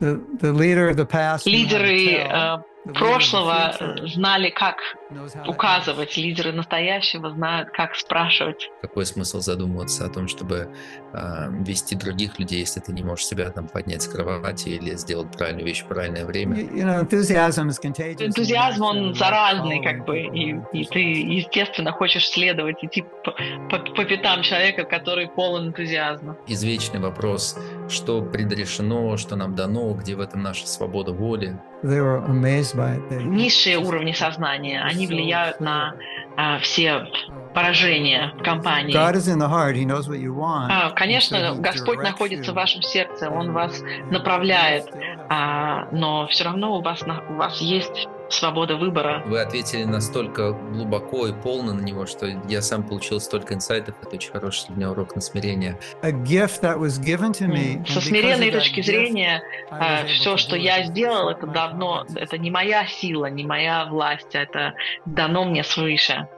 The, the leader of the past э, прошлого future знали, как указывать, лидеры настоящего знают, как спрашивать. Какой смысл задумываться о том, чтобы а, вести других людей, если ты не можешь себя там поднять с кровати или сделать правильную вещь в правильное время? You, know, Энтузиазм, он заразный, как бы, и, и ты, естественно, хочешь следовать, идти по, по- по пятам человека, который полон энтузиазма. Извечный вопрос, что предрешено, что нам дано, где в этом наша свобода воли. They were. They, Низшие уровни сознания, они влияют на а, все поражения компании. А, конечно, Господь находится в вашем сердце, Он вас направляет, а, но все равно у вас, у вас есть свобода выбора. Вы ответили настолько глубоко и полно на него, что я сам получил столько инсайтов. Это очень хороший для меня урок на смирение. Со смиренной точки зрения, able все, что я сделал, это давно, это не моя сила, не моя власть, это дано мне свыше.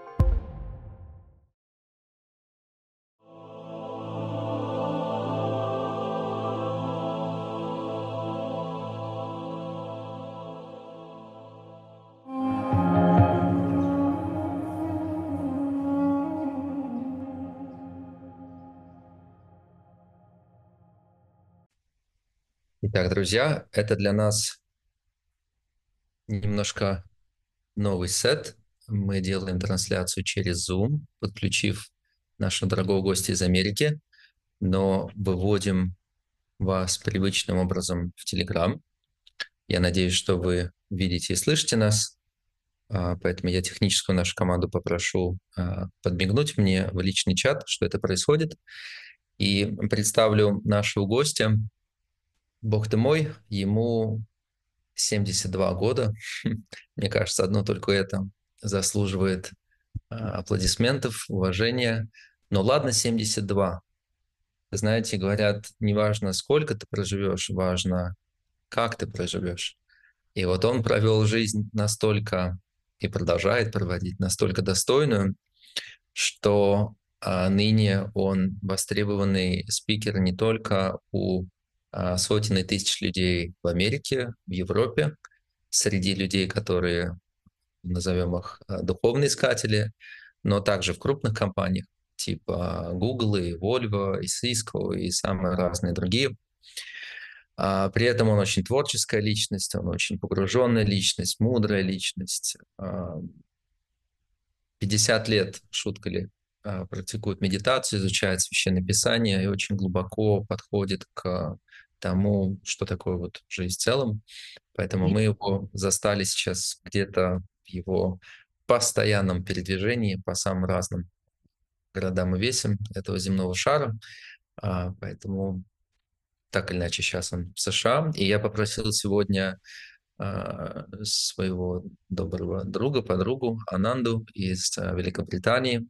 Итак, друзья, это для нас немножко новый сет. Мы делаем трансляцию через Zoom, подключив нашего дорогого гостя из Америки, но выводим вас привычным образом в Telegram. Я надеюсь, что вы видите и слышите нас, а, поэтому я техническую нашу команду попрошу а, подмигнуть мне в личный чат, что это происходит, и представлю нашего гостя. Бог ты мой, ему 72 года. Мне кажется, одно только это заслуживает а, аплодисментов, уважения. Но ладно, 72. Вы знаете, говорят, не важно, сколько ты проживешь, важно, как ты проживешь. И вот он провел жизнь настолько и продолжает проводить настолько достойную, что а, ныне он востребованный спикер не только у сотен и тысяч людей в Америке, в Европе, среди людей, которые, назовем их, а, духовные искатели, но также в крупных компаниях типа Google и Volvo, и Cisco, и самые разные другие. А, При этом он очень творческая личность, он очень погруженная личность, мудрая личность. А, 50 лет, шутка ли, а, практикует медитацию, изучает священное писание и очень глубоко подходит к тому, что такое вот жизнь в целом. Поэтому мы его застали сейчас где-то в его постоянном передвижении по самым разным городам и весям этого земного шара. А, Поэтому так или иначе сейчас он в США. И я попросил сегодня а, своего доброго друга, подругу Ананду из а, Великобритании,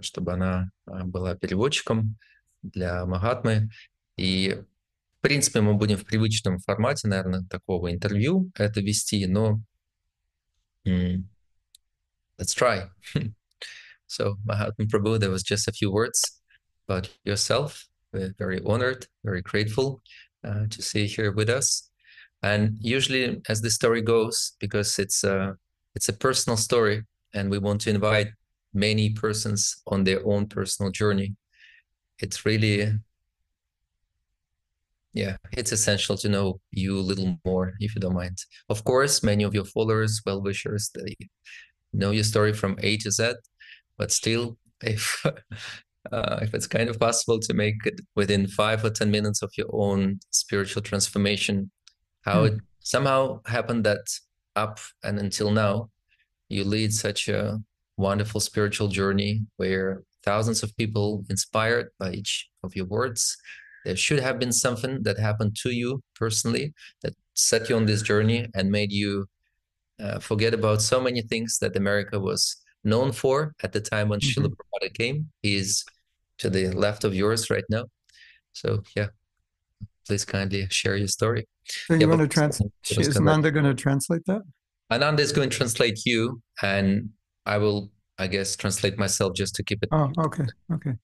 чтобы она была переводчиком для Магатмы. И, в принципе, мы будем в привычном формате, наверное, такого интервью это вести, но м, let's try. So, Mahatma Prabhu, there was just a few words about yourself. We're very honored, very grateful uh, to see you here with us. And usually, as the story goes, because it's a it's a personal story, and we want to invite many persons on their own personal journey. It's really, yeah, it's essential to know you a little more, if you don't mind. Of course, many of your followers, well wishers, they know your story from A to Z, but still, if uh, if it's kind of possible to make it within five or ten minutes of your own spiritual transformation, how Hmm. it somehow happened that up and until now, you lead such a wonderful spiritual journey where thousands of people inspired by each of your words. There should have been something that happened to you personally that set you on this journey and made you uh, forget about so many things that America was known for at the time when Srila Prabhupada came. He is to the left of yours right now. So yeah, please kindly share your story. So you Yeah, want to translate? Is Nanda going to translate that? Ananda is going to translate you, and I will, I guess, translate myself just to keep it. Oh, okay, okay.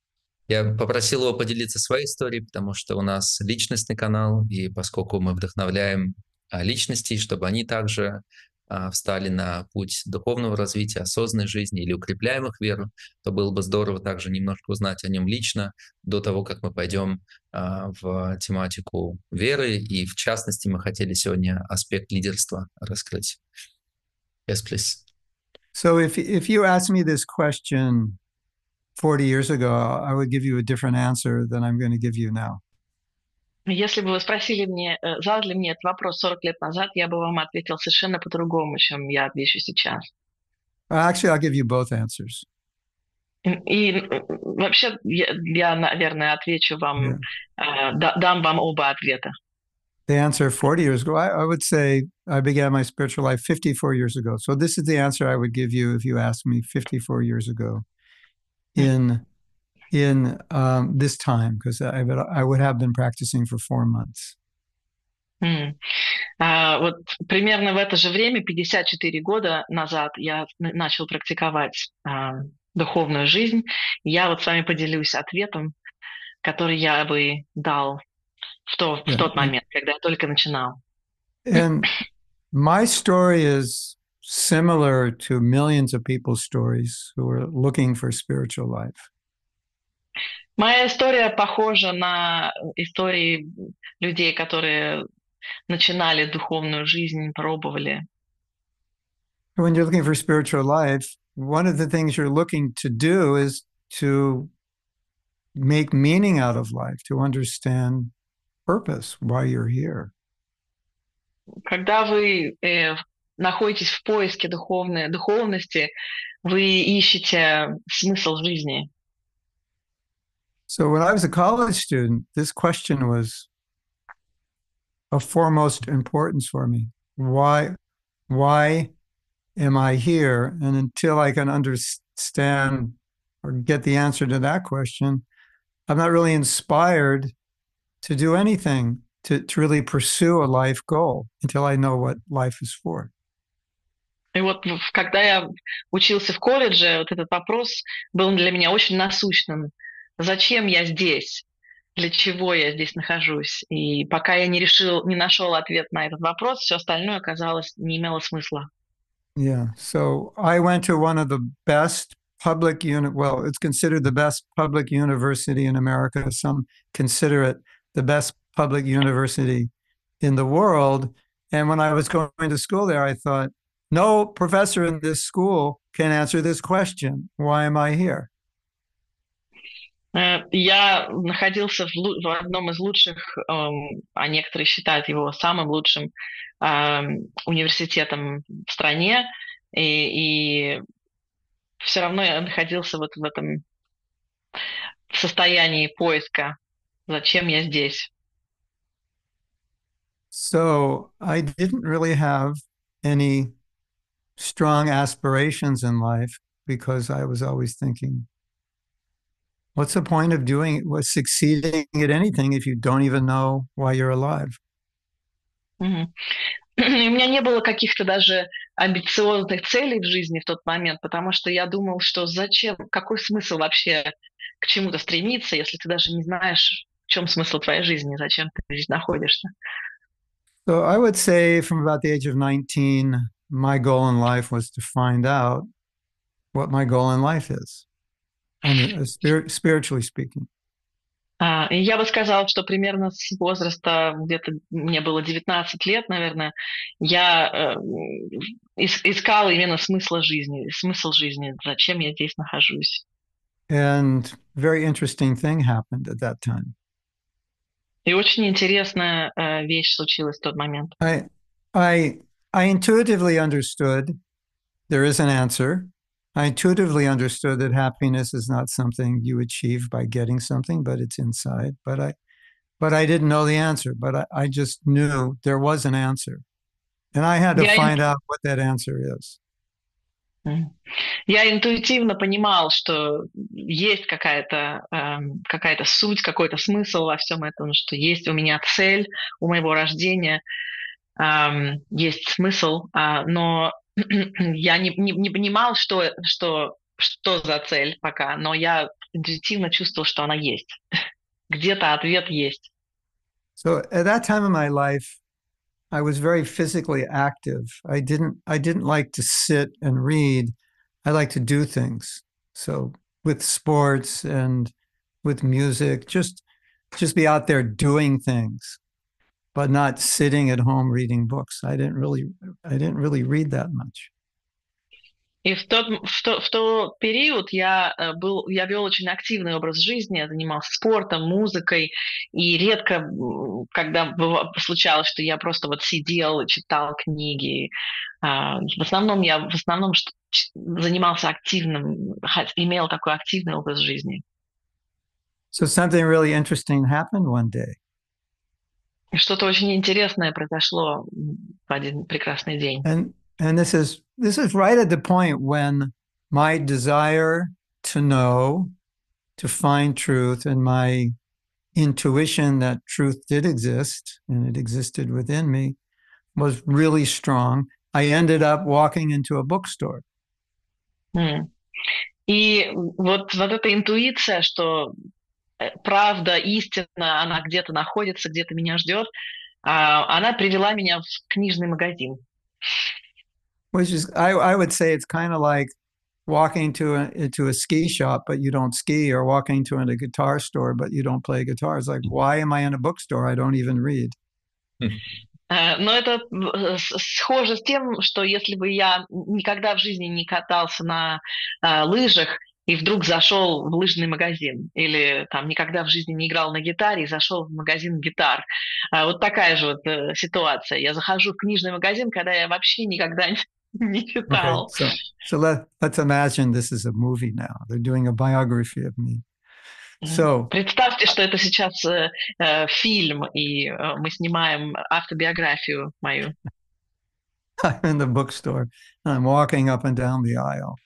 Я попросил его поделиться своей историей, потому что у нас личностный канал, и поскольку мы вдохновляем а, личностей, чтобы они также а, встали на путь духовного развития, осознанной жизни или укрепляем их веру, то было бы здорово также немножко узнать о нем лично до того, как мы пойдем а, в тематику веры. И в частности, мы хотели сегодня аспект лидерства раскрыть. Yes, please. So if if you asked me this question 40 years ago, I would give you a different answer than I'm going to give you now. Если бы вы спросили мне, э, задали мне этот вопрос 40 лет назад, я бы вам ответил совершенно по-другому, чем я отвечу сейчас. Actually, I'll give you both answers. И вообще, я, я наверное, отвечу вам, yeah. э, дам вам оба ответа. The answer 40 years ago, I, I would say I began my spiritual life 54 years ago. So this is the answer I would give you if you asked me 54 years ago In in um, this time because I would, I would have been practicing for four months. Mm. А, вот примерно в это же время, 54 года назад, я начал практиковать а, духовную жизнь. Я вот с вами поделюсь ответом, который я бы дал в, то, в тот момент, когда я только начинал. And my story is similar to millions of people's stories who are looking for spiritual life. Моя история похожа на истории людей, которые начинали духовную жизнь, пробовали. When you're looking for spiritual life, one of the things you're looking to do is to make meaning out of life, to understand purpose, why you're here. Когда вы э, находитесь в поиске духовной, духовности, вы ищете смысл жизни. So when I was a college student, this question was of foremost importance for me. Why, why am I here? And until I can understand or get the answer to that question, I'm not really inspired to do anything to, to really pursue a life goal until I know what life is for. И вот когда я учился в колледже, вот этот вопрос был для меня очень насущным. зачем я здесь, для чего я здесь нахожусь. И пока я не решил, не нашел ответ на этот вопрос, все остальное, казалось, не имело смысла. Yeah. So I went to one of the best public unit. Well, it's considered the best public university in America. Some consider it the best public university in the world. And when I was going to school there, I thought, no professor in this school can answer this question. Why am I here? Э, я находился в, в одном из лучших, эм, а некоторые считают его самым лучшим эм, университетом в стране, и, и все равно я находился вот в этом состоянии поиска, зачем я здесь. So I didn't really have any strong aspirations in life because I was always thinking, What's the point of doing was succeeding at anything if you don't even know why you're alive? Mm-hmm. У меня не было каких-то даже амбициозных целей в жизни в тот момент, потому что я думал, что зачем, какой смысл вообще к чему-то стремиться, если ты даже не знаешь, в чем смысл твоей жизни, зачем ты здесь находишься. So I would say from about the age of 19, my goal in life was to find out what my goal in life is. spiritually speaking. Я бы сказал, что примерно с возраста, где-то мне было 19 лет, наверное, я искал именно смысла жизни, смысл жизни, зачем я здесь нахожусь. And very interesting thing happened at that time. И очень интересная вещь случилась в тот момент. I, I, I intuitively understood there is an answer I intuitively understood that happiness is not something you achieve by getting something, but it's inside. But I, but I didn't know the answer. But I, I just knew there was an answer, and I had to Я find out what that answer is. Я интуитивно понимал, что есть какая-то э, какая-то суть, какой-то смысл во всем этом, что есть у меня цель у моего рождения, э, есть смысл, э, но я не, не, не понимал, что, что, что за цель пока, но я интуитивно чувствовал, что она есть. Где-то ответ есть. So at that time in my life, I was very physically active. I didn't I didn't like to sit and read. I like to do things. So with sports and with music, just just be out there doing things, But not sitting at home reading books. I didn't really I didn't really read that much. И в тот, в, то, в тот период я, э, был, я вел очень активный образ жизни, я занимался спортом, музыкой, и редко, когда случалось, что я просто вот сидел, читал книги. А, в основном я в основном занимался активным, имел такой активный образ жизни. So something really interesting happened one day. Что-то очень интересное произошло в один прекрасный день. And and this is this is right at the point when my desire to know to find truth and my intuition that truth did exist and it existed within me was really strong i ended up walking into a bookstore mm. И вот, вот эта интуиция, что правда, истина, она где-то находится, где-то меня ждет, она привела меня в книжный магазин. which is I, I would say it's kind of like walking to a, into a ski shop but you don't ski or walking to a guitar store but you don't play guitar it's like why am i in a bookstore i don't even read Но это схоже с тем, что если бы я никогда в жизни не катался на э, лыжах и вдруг зашел в лыжный магазин, или там никогда в жизни не играл на гитаре и зашел в магазин гитар. Э, вот такая же вот э, ситуация. Я захожу в книжный магазин, когда я вообще никогда не читал. Okay, so, so let, let's imagine this is a movie now. They're doing a biography of me. So, Представьте, что это сейчас э, э, фильм, и э, мы снимаем автобиографию мою. I'm in the bookstore and I'm walking up and down the aisle.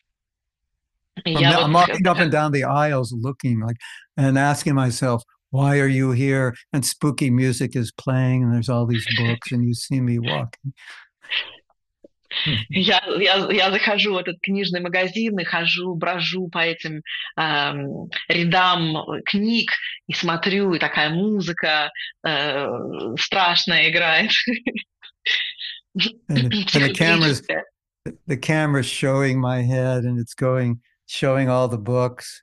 I'm, Я I'm вот, walking up and down the aisles looking like and asking myself, why are you here? And spooky music is playing and there's all these books and you see me walking. Я, я, я захожу в этот книжный магазин и хожу, брожу по этим эм, рядам книг и смотрю, и такая музыка э, страшная играет. And, and the camera's the camera's showing my head and it's going showing all the books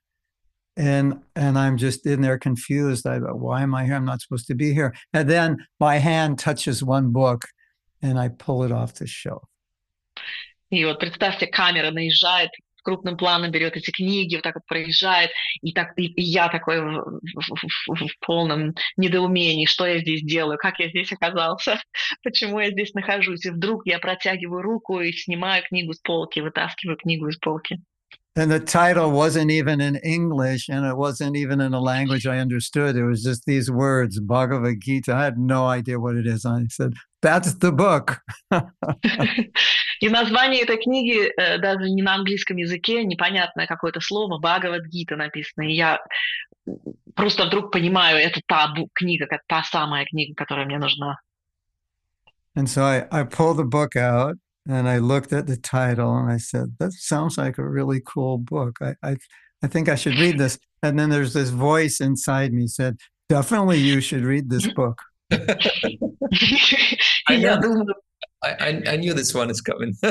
and and i'm just in there confused i thought why am i here i'm not supposed to be here and then my hand touches one book and i pull it off the shelf И вот представьте, камера наезжает, крупным планом берет эти книги, вот так вот проезжает, и, так, и, и я такой в, в, в, в полном недоумении, что я здесь делаю, как я здесь оказался, почему я здесь нахожусь. И вдруг я протягиваю руку и снимаю книгу с полки, вытаскиваю книгу из полки. And the title wasn't even in English and it wasn't even in a language I understood. It was just these words, Bhagavad Gita. I had no idea what it is. I said, that's the book. И название этой книги э, даже не на английском языке, непонятное какое-то слово, Бхагавад Гита написано. И я просто вдруг понимаю, это та книга, та самая книга, которая мне нужна. And so I, I pulled the book out and I looked at the title and I said, that sounds like a really cool book. I, I, I think I should read this. And then there's this voice inside me said, definitely you should read this book. I, know. I, I knew this one is coming.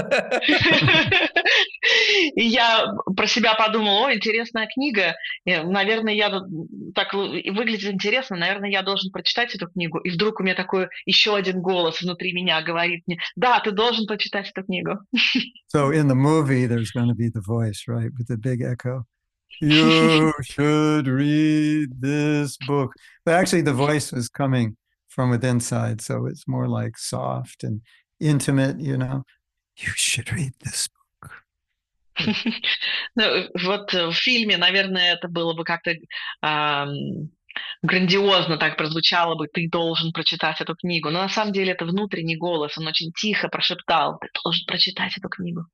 И я про себя подумала, о, интересная книга, наверное, я так выглядит интересно, наверное, я должен прочитать эту книгу. И вдруг у меня такой еще один голос внутри меня говорит мне, да, ты должен прочитать эту книгу. So in the movie, there's going to be the voice, right, with the big echo. You should read this book. But actually, the voice was coming from within inside, so it's more like soft and intimate, you know. You should read this book. ну, вот в фильме, наверное, это было бы как-то грандиозно так прозвучало бы, ты должен прочитать эту книгу. Но на самом деле это внутренний голос, он очень тихо прошептал, ты должен прочитать эту книгу.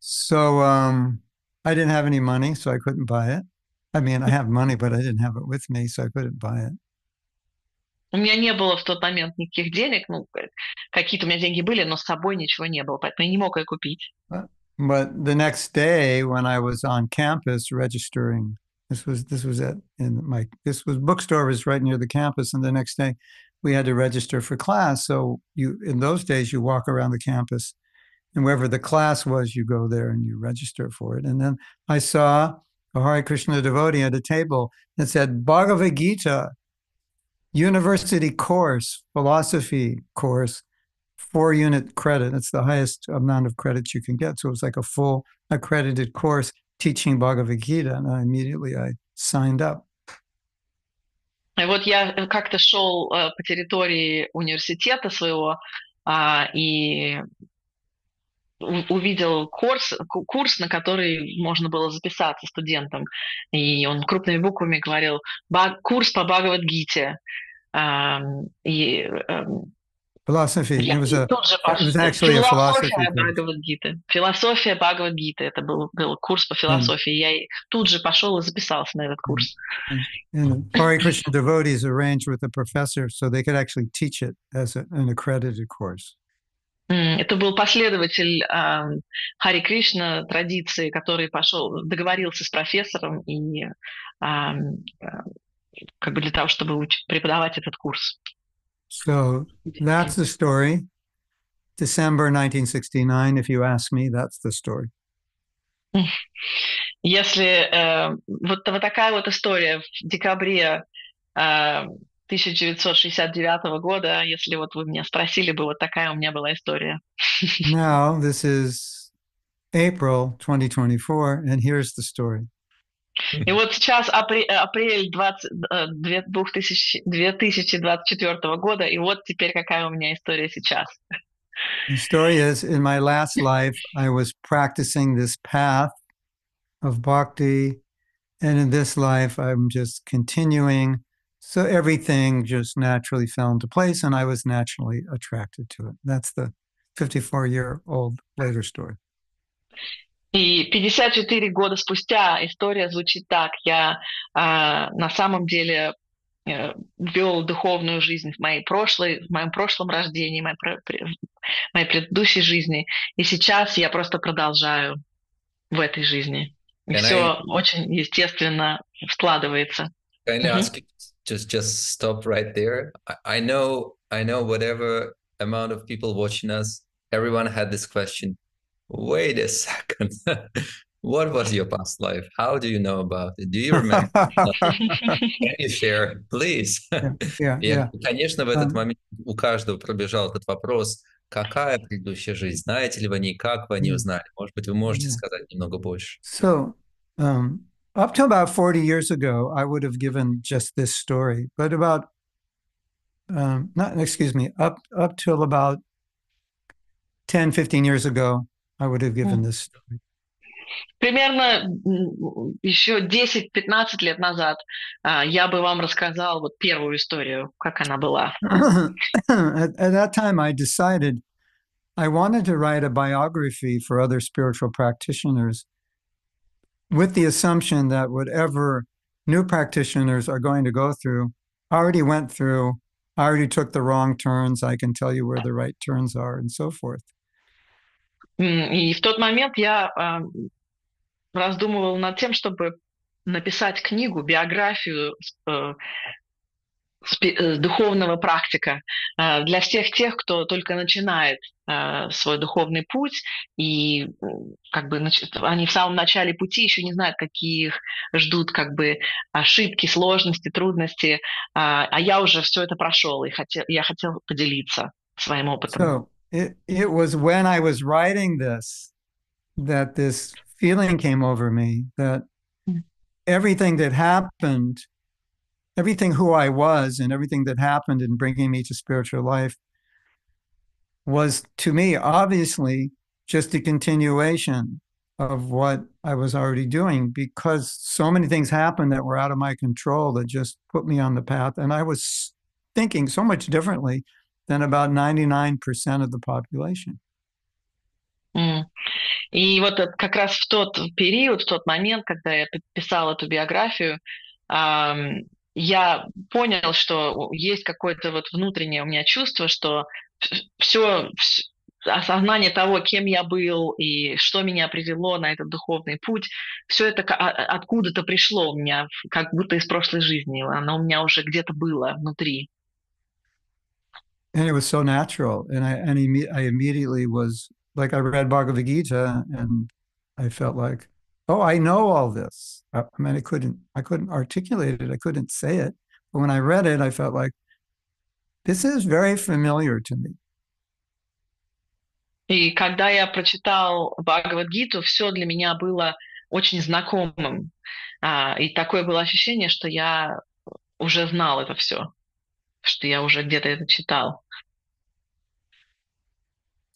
So um, I didn't have any money, so I couldn't buy it. I mean, I have money, but I didn't have it with me, so I couldn't buy it. У меня не было в тот момент никаких денег, ну, какие-то у меня деньги были, но с собой ничего не было, поэтому я не мог ее купить. But the next day, when I was on campus registering, this was this was at in my this was bookstore was right near the campus, and the next day we had to register for class. So you in those days you walk around the campus, and wherever the class was, you go there and you register for it. And then I saw a Hare Krishna devotee at a table that said Bhagavad Gita, university course, philosophy course, four unit credit. It's the highest amount of credits you can get. So it was like a full accredited course teaching Bhagavad Gita. And I immediately I signed up. Вот я как-то шел по территории университета своего и увидел курс, курс, на который можно было записаться студентам. И он крупными буквами говорил «Курс по Бхагавад-гите». И Philosophy. It was, a, it was actually a philosophy. Бхагавадгиты. Философия Бхагавадгиты. Это был, был курс по философии. Mm. Я тут же пошел и записался на этот курс. And Hare Krishna devotees arranged with the professor so they could actually teach it as a, an accredited course. Это был последователь э, Хари Кришна традиции, который пошел, договорился с профессором и э, как бы для того, чтобы преподавать этот курс. So that's the story. December 1969, if you ask me, that's the story. Если э, вот, вот такая вот история в декабре э, 1969 года, если вот вы меня спросили бы, вот такая у меня была история. Now this is April 2024, and here's the story. И вот сейчас апрель, апрель 20, 2024 года, и вот теперь какая у меня история сейчас. The story is in my last life, I was practicing this path of bhakti, and in this life, I'm just continuing. So everything just naturally fell into place, and I was naturally attracted to it. That's the 54 year old later story. И 54 года спустя история звучит так. Я э, на самом деле э, вел духовную жизнь в моей прошлой, в моем прошлом рождении, в моей, в моей предыдущей жизни. И сейчас я просто продолжаю в этой жизни. И все I, очень естественно складывается. Can I ask you, just just stop right there? I, I know I know whatever amount of people watching us, everyone had this question. Wait a second. what was your past life? How do you know about it? Do you remember? Can you share, please? Yeah, yeah, И, конечно, в этот um, момент у каждого пробежал этот вопрос, какая предыдущая жизнь? Знаете ли вы о ней, как вы о ней узнали? Может быть, вы можете yeah. сказать немного больше? So, um, up to about 40 years ago, I would have given just this story, but about, um, not, excuse me, up, up till about 10, 15 years ago, I would have given this story. Примерно еще 10-15 лет назад я бы вам рассказал вот первую историю, как она была. at, at that time, I decided I wanted to write a biography for other spiritual practitioners with the assumption that whatever new practitioners are going to go through, I already went through, I already took the wrong turns, I can tell you where the right turns are, and so forth. И в тот момент я раздумывал над тем, чтобы написать книгу, биографию э, э, духовного практика для всех тех, кто только начинает свой духовный путь, и как бы они в самом начале пути еще не знают, какие их ждут как бы ошибки, сложности, трудности, а я уже все это прошел, и хотел, я хотел поделиться своим опытом. It, it was when I was writing this that this feeling came over me that hmm. everything that happened, everything who I was, and everything that happened in bringing me to spiritual life was to me obviously just a continuation of what I was already doing because so many things happened that were out of my control that just put me on the path. And I was thinking so much differently than about 99% of the population. Mm. И вот как раз в тот период, в тот момент, когда я писал эту биографию, эм, я понял, что есть какое-то вот внутреннее у меня чувство, что все, осознание того, кем я был и что меня привело на этот духовный путь, все это а, откуда-то пришло у меня, как будто из прошлой жизни. Оно у меня уже где-то было внутри. And it was so natural. And I, and I immediately was like, I read Bhagavad Gita and I felt like, oh, I know all this. I, I mean, I couldn't, I couldn't articulate it. I couldn't say it. But when I read it, I felt like, this is very familiar to me. И когда я прочитал Бхагавадгиту, все для меня было очень знакомым. А, и такое было ощущение, что я уже знал это все, что я уже где-то это читал.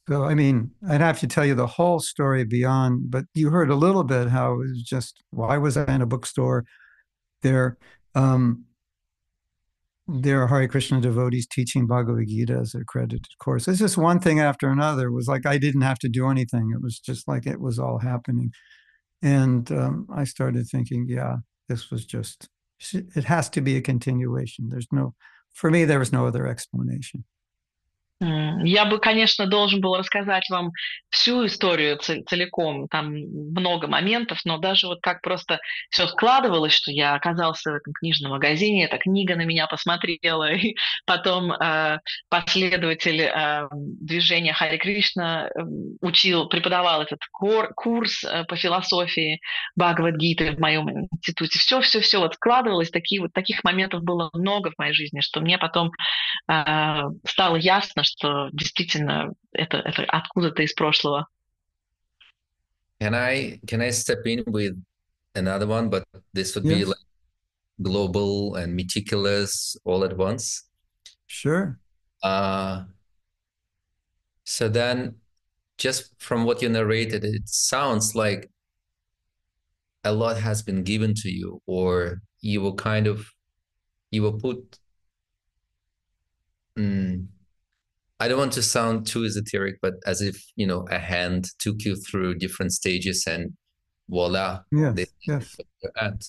So, I mean, I'd have to tell you the whole story beyond, but you heard a little bit how it was just, why was I in a bookstore? There, um, there are Hare Krishna devotees teaching Bhagavad Gita as a accredited course. It's just one thing after another. It was like I didn't have to do anything. It was just like it was all happening. And um, I started thinking, yeah, this was just, it has to be a continuation. There's no, for me, there was no other explanation. Я бы, конечно, должен был рассказать вам всю историю целиком, там много моментов, но даже вот как просто все складывалось, что я оказался в этом книжном магазине, эта книга на меня посмотрела, и потом э, последователь э, движения Хари Кришна э, учил, преподавал этот кор, курс э, по философии Бхагавад-гиты в моем институте. Все-все-все вот складывалось, такие вот таких моментов было много в моей жизни, что мне потом э, стало ясно, что действительно это, это откуда-то из прошлого. Can I can I step in with another one, but this would yes. be like global and meticulous all at once? Sure. Uh, so then, just from what you narrated, it sounds like a lot has been given to you, or you were kind of you were put. Mm, I don't want to sound too esoteric, but as if you know a hand took you through different stages and voila, yes, yes. At.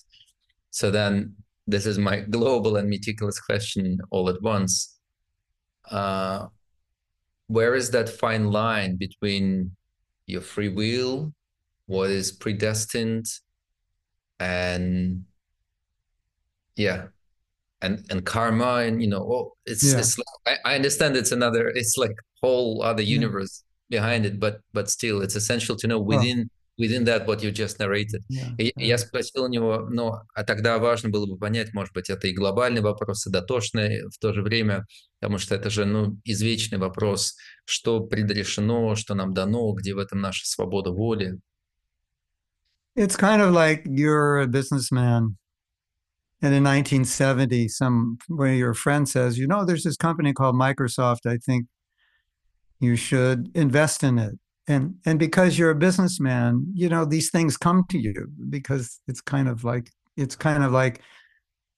So then, this is my global and meticulous question all at once. Uh, where is that fine line between your free will, what is predestined, and yeah, and and karma and you know oh it's yeah. it's like, I, I, understand it's another it's like whole other universe yeah. behind it but but still it's essential to know within oh. within that what you just narrated yeah. И, я спросил у него ну а тогда важно было бы понять может быть это и глобальный вопрос и дотошный в то же время потому что это же ну извечный вопрос что предрешено что нам дано где в этом наша свобода воли It's kind of like you're a businessman And in 1970, some one of your friends says, you know, there's this company called Microsoft. I think you should invest in it. And and because you're a businessman, you know, these things come to you because it's kind of like it's kind of like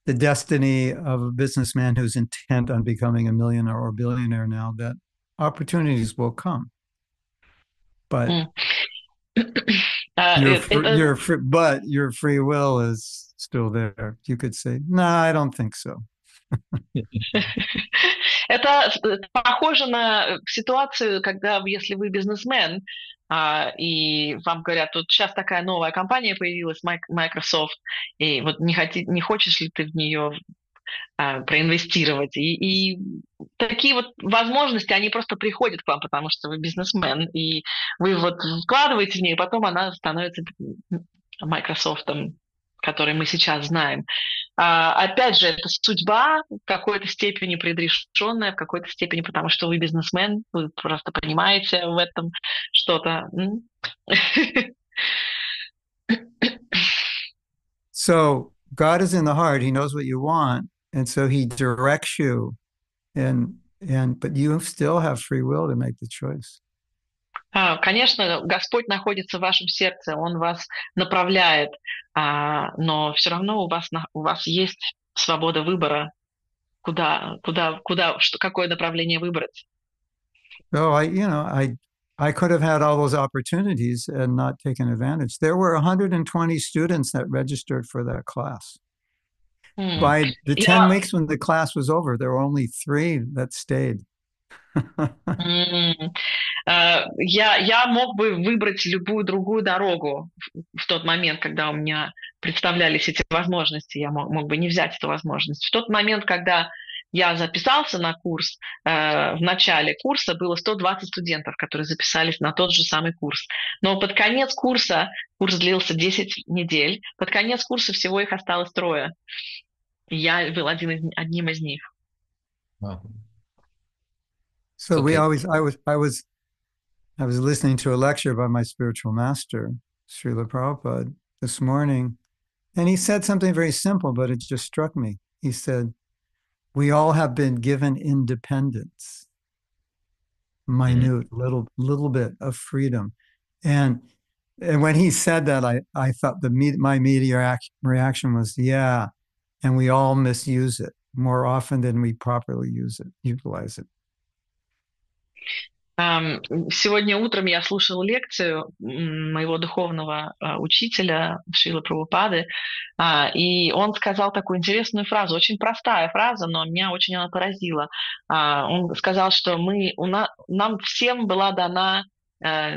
the destiny of a businessman who's intent on becoming a millionaire or billionaire now that opportunities will come. But mm. uh, your, it, it, your, but your free will is still there. You could say, no, I don't think so. Это похоже на ситуацию, когда если вы бизнесмен, а, и вам говорят, тут сейчас такая новая компания появилась, Microsoft, и вот не, хоти, не хочешь ли ты в нее а, проинвестировать. И, и такие вот возможности, они просто приходят к вам, потому что вы бизнесмен, и вы вот вкладываете в нее, и потом она становится Microsoft который мы сейчас знаем. А, опять же, это судьба в какой-то степени предрешенная, в какой-то степени, потому что вы бизнесмен, вы просто понимаете в этом что-то. So God is in the heart. He knows what you want, and so He directs you, and and but you still have free will to make the choice. А, конечно, Господь находится в вашем сердце, Он вас направляет, а, но все равно у вас, у вас есть свобода выбора, куда, куда, куда, что, какое направление выбрать. Oh, I, you know, I, I could have had all those opportunities and not taken advantage. There were 120 students that registered for that class. Hmm. By the 10 yeah. weeks when the class was over, there were only three that stayed. Я, я мог бы выбрать любую другую дорогу в, тот момент, когда у меня представлялись эти возможности. Я мог, мог бы не взять эту возможность. В тот момент, когда я записался на курс, э, в начале курса было 120 студентов, которые записались на тот же самый курс. Но под конец курса, курс длился 10 недель, под конец курса всего их осталось трое. И я был один из, одним из них. Wow. So okay. we always, I was, I was, I was listening to a lecture by my spiritual master, Srila Prabhupada, this morning, and he said something very simple, but it just struck me. He said, we all have been given independence minute mm-hmm. little little bit of freedom and and when he said that i i thought the my immediate reaction was yeah and we all misuse it more often than we properly use it utilize it Сегодня утром я слушал лекцию моего духовного а, учителя Шила Прабхупады, а, и он сказал такую интересную фразу, очень простая фраза, но меня очень она поразила. А, он сказал, что мы, у нас, нам всем была дана э,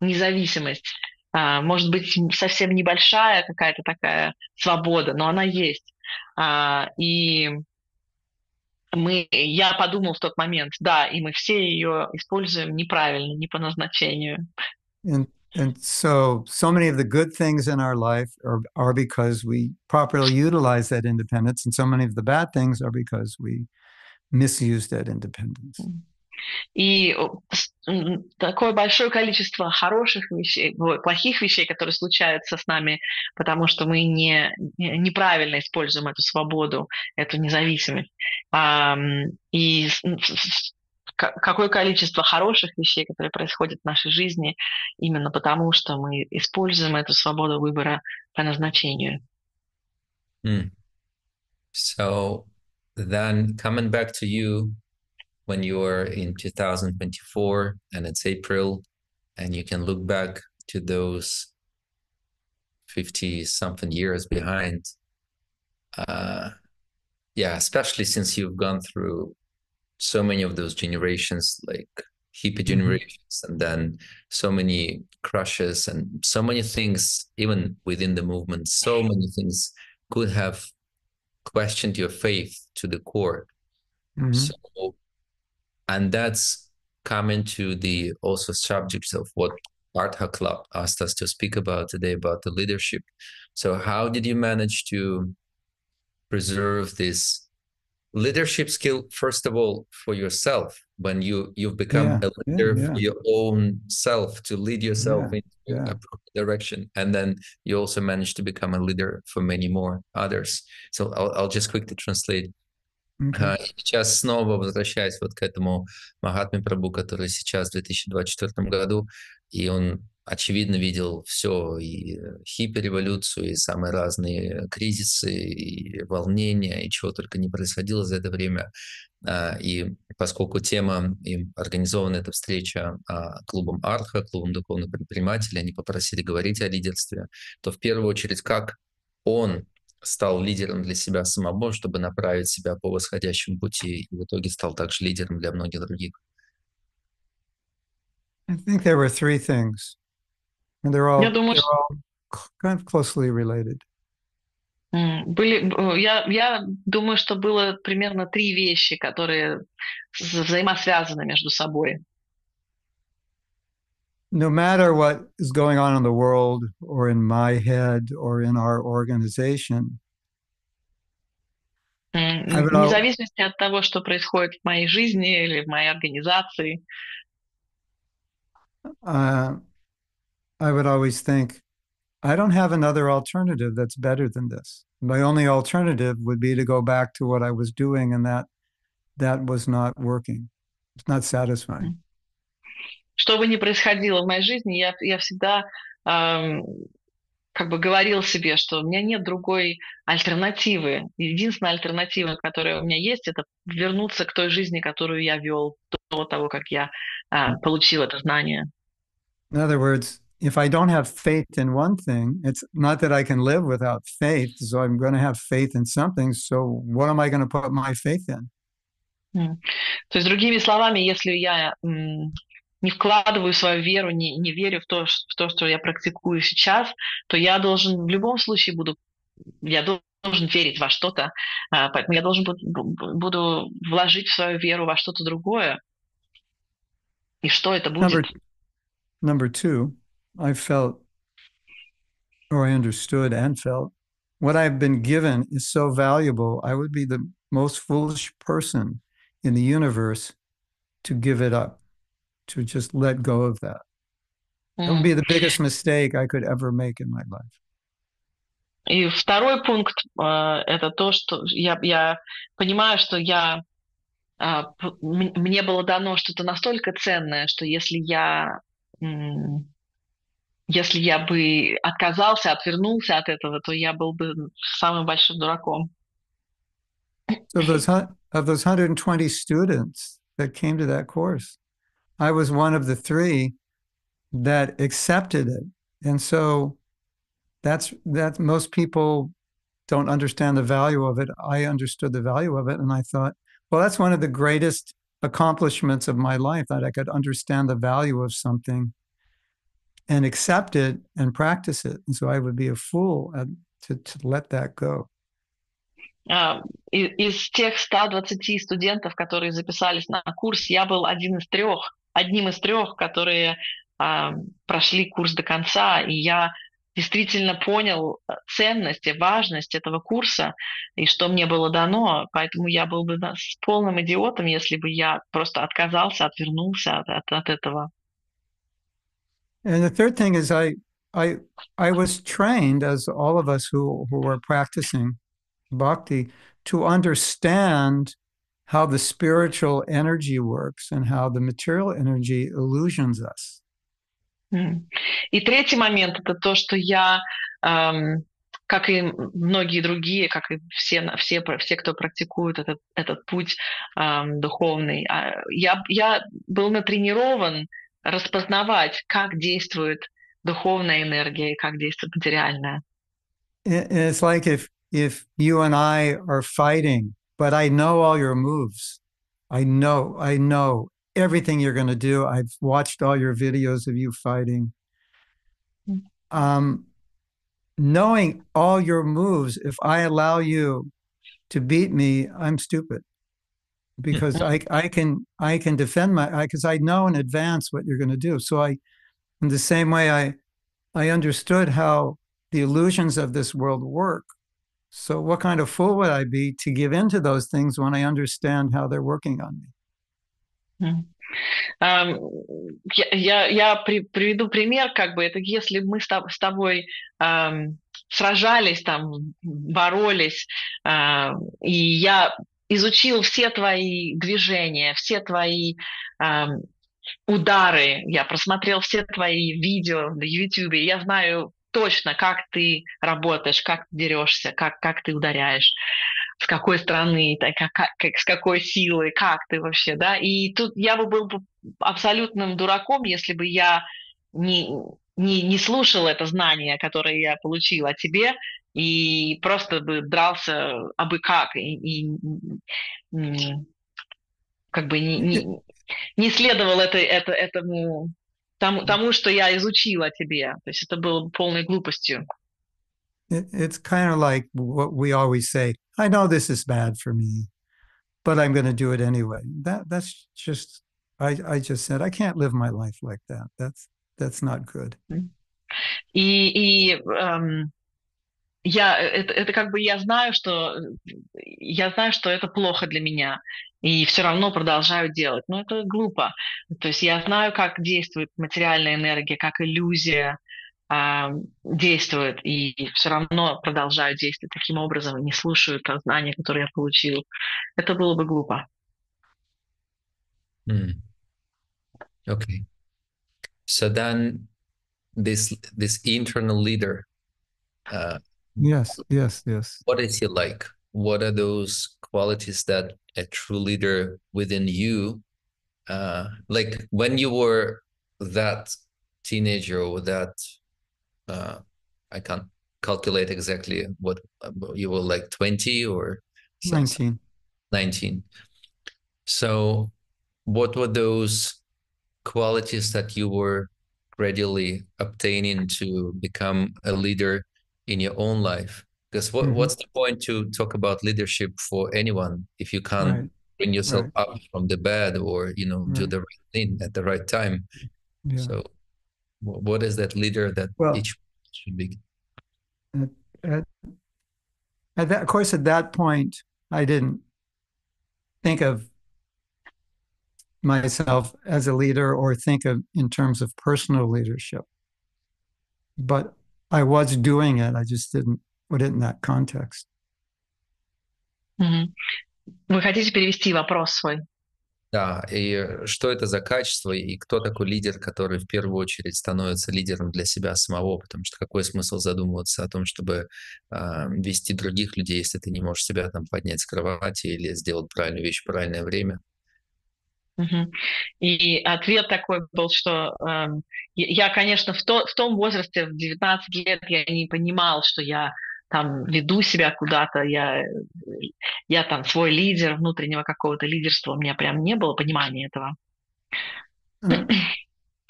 независимость. Может быть, совсем небольшая какая-то такая свобода, но она есть. И мы, я подумал в тот момент, да, и мы все ее используем неправильно, не по назначению. And, and so, so many of the good things in our life are, are because we properly utilize that independence, and so many of the bad things are because we misuse that independence. Mm-hmm. И такое большое количество хороших вещей, плохих вещей, которые случаются с нами, потому что мы не, неправильно используем эту свободу, эту независимость. И какое количество хороших вещей, которые происходят в нашей жизни, именно потому что мы используем эту свободу выбора по назначению. Mm. So then coming back to you when you're in 2024 and it's April and you can look back to those 50 something years behind. Uh, yeah, especially since you've gone through so many of those generations, like hippie mm-hmm. generations, mm-hmm. and then so many crushes and so many things, even within the movement, so many things could have questioned your faith to the core. Mm-hmm. So and that's coming to the also subjects of what Artha Club asked us to speak about today about the leadership. So how did you manage to preserve this leadership skill first of all for yourself when you you've become yeah, a leader yeah, yeah. for your own self to lead yourself into a direction and then you also managed to become a leader for many more others so i'll, I'll just quickly translate Okay. Сейчас снова возвращаясь вот к этому Махатме Прабу, который сейчас в 2024 году, и он очевидно видел все, и хипер-революцию, и самые разные кризисы, и волнения, и чего только не происходило за это время. А, и поскольку тема, и организована эта встреча а, клубом Арха, клубом духовных предпринимателей, они попросили говорить о лидерстве, то в первую очередь, как он стал лидером для себя самого, чтобы направить себя по восходящему пути, и в итоге стал также лидером для многих других. I think there were three things, and they're all, я думаю, they're all kind of closely related. Были, я, я думаю, что было примерно три вещи, которые взаимосвязаны между собой. no matter what is going on in the world or in my head or in our organization, Вне зависимости от того, что происходит в моей жизни или в моей организации. Uh, I would always think, I don't have another alternative that's better than this. My only alternative would be to go back to what I was doing, and that that was not working. It's not satisfying. Что бы ни происходило в моей жизни, я, я всегда эм, как бы говорил себе, что у меня нет другой альтернативы. Единственная альтернатива, которая у меня есть, это вернуться к той жизни, которую я вел до того, как я э, получил это знание. In other words, if I don't have faith in one thing, it's not that I can live without faith. So I'm going to have faith in something. So what am I going to put my faith in? То есть, другими словами, если я не вкладываю свою веру, не, не верю в то, в то, что я практикую сейчас, то я должен в любом случае буду, я должен верить во что-то, а, поэтому я должен буду, буду вложить в свою веру во что-то другое. И что это будет? Number, number two, I felt, or I understood and felt, what I've been given is so valuable. I would be the most foolish person in the universe to give it up, to just let go of that. That would be the biggest mistake I could ever make in my life. И второй пункт э, это то, что я, я понимаю, что я э, мне было дано что-то настолько ценное, что если я если я бы отказался, отвернулся от этого, то я был бы самым большим дураком. So those, of those 120 students that came to that course, I was one of the three that accepted it. And so that's that most people don't understand the value of it. I understood the value of it and I thought, well, that's one of the greatest accomplishments of my life that I could understand the value of something and accept it and practice it. And so I would be a fool to, to let that go. Из тех 120 студентов, которые записались на курс, я был один из трех, одним из трех, которые прошли курс до конца, и я действительно понял ценность и важность этого курса и что мне было дано, поэтому я был бы с полным идиотом, если бы я просто отказался, отвернулся от, от, от этого. And the third thing is I I I was trained as all of us who who were practicing bhakti to understand how the spiritual energy works and how the material energy illusions us. И третий момент это то, что я, эм, как и многие другие, как и все, все, все кто практикует этот, этот путь эм, духовный, я, я был натренирован распознавать, как действует духовная энергия и как действует материальная. It's like if if you and I are fighting, but I know all your moves. I know, I know everything you're going to do. I've watched all your videos of you fighting. Um, knowing all your moves, if I allow you to beat me, I'm stupid. because I, I can I can defend my because I, I, know in advance what you're going to do. So I, in the same way, I I understood how the illusions of this world work. So what kind of fool would I be to give in to those things when I understand how they're working on me? Um, я, я при, приведу пример, как бы это если мы с, тобой um, сражались, там, боролись, uh, и я изучил все твои движения, все твои э, удары, я просмотрел все твои видео на YouTube, я знаю точно, как ты работаешь, как ты дерешься, как, как ты ударяешь, с какой стороны, так, как, как, с какой силой, как ты вообще, да, и тут я бы был абсолютным дураком, если бы я не, не, не слушал это знание, которое я получил о тебе, и просто бы дрался абы как, и, и, как бы не, не, не следовал это, это, этому тому, тому, что я изучила тебе. То есть это было полной глупостью. It's kind of like what we always say, I know this is bad for me, but I'm going to do it anyway. That that's just I I just said I can't live my life like that. That's that's not good. И, и эм, я, это, это как бы я знаю, что я знаю, что это плохо для меня, и все равно продолжаю делать. Но это глупо. То есть я знаю, как действует материальная энергия, как иллюзия э, действует, и все равно продолжаю действовать таким образом, не слушаю то знание, которое я получил. Это было бы глупо. Mm. Okay. So then this this internal leader uh, Yes, yes, yes. What is he like? What are those qualities that a true leader within you, uh, like when you were that teenager or that, uh, I can't calculate exactly what you were like 20 or 19. 19. So, what were those qualities that you were gradually obtaining to become a leader in your own life? Because what, Mhm. what's the point to talk about leadership for anyone if you can't Right. bring yourself right. up from the bed or you know do the right thing at the right time? Yeah. So, what is that leader that Well- each should be? at, at that, of course, at that point, I didn't think of myself as a leader or think of in terms of personal leadership. But I was doing it. I just didn't put it in that context. Вы хотите перевести вопрос свой? Да, и э, что это за качество, и кто такой лидер, который в первую очередь становится лидером для себя самого, потому что какой смысл задумываться о том, чтобы а, вести других людей, если ты не можешь себя там поднять с кровати или сделать правильную вещь в правильное время? И ответ такой был, что эм, я, конечно, в, то, в том возрасте, в 19 лет, я не понимал, что я там веду себя куда-то, я, я там свой лидер, внутреннего какого-то лидерства, у меня прям не было понимания этого.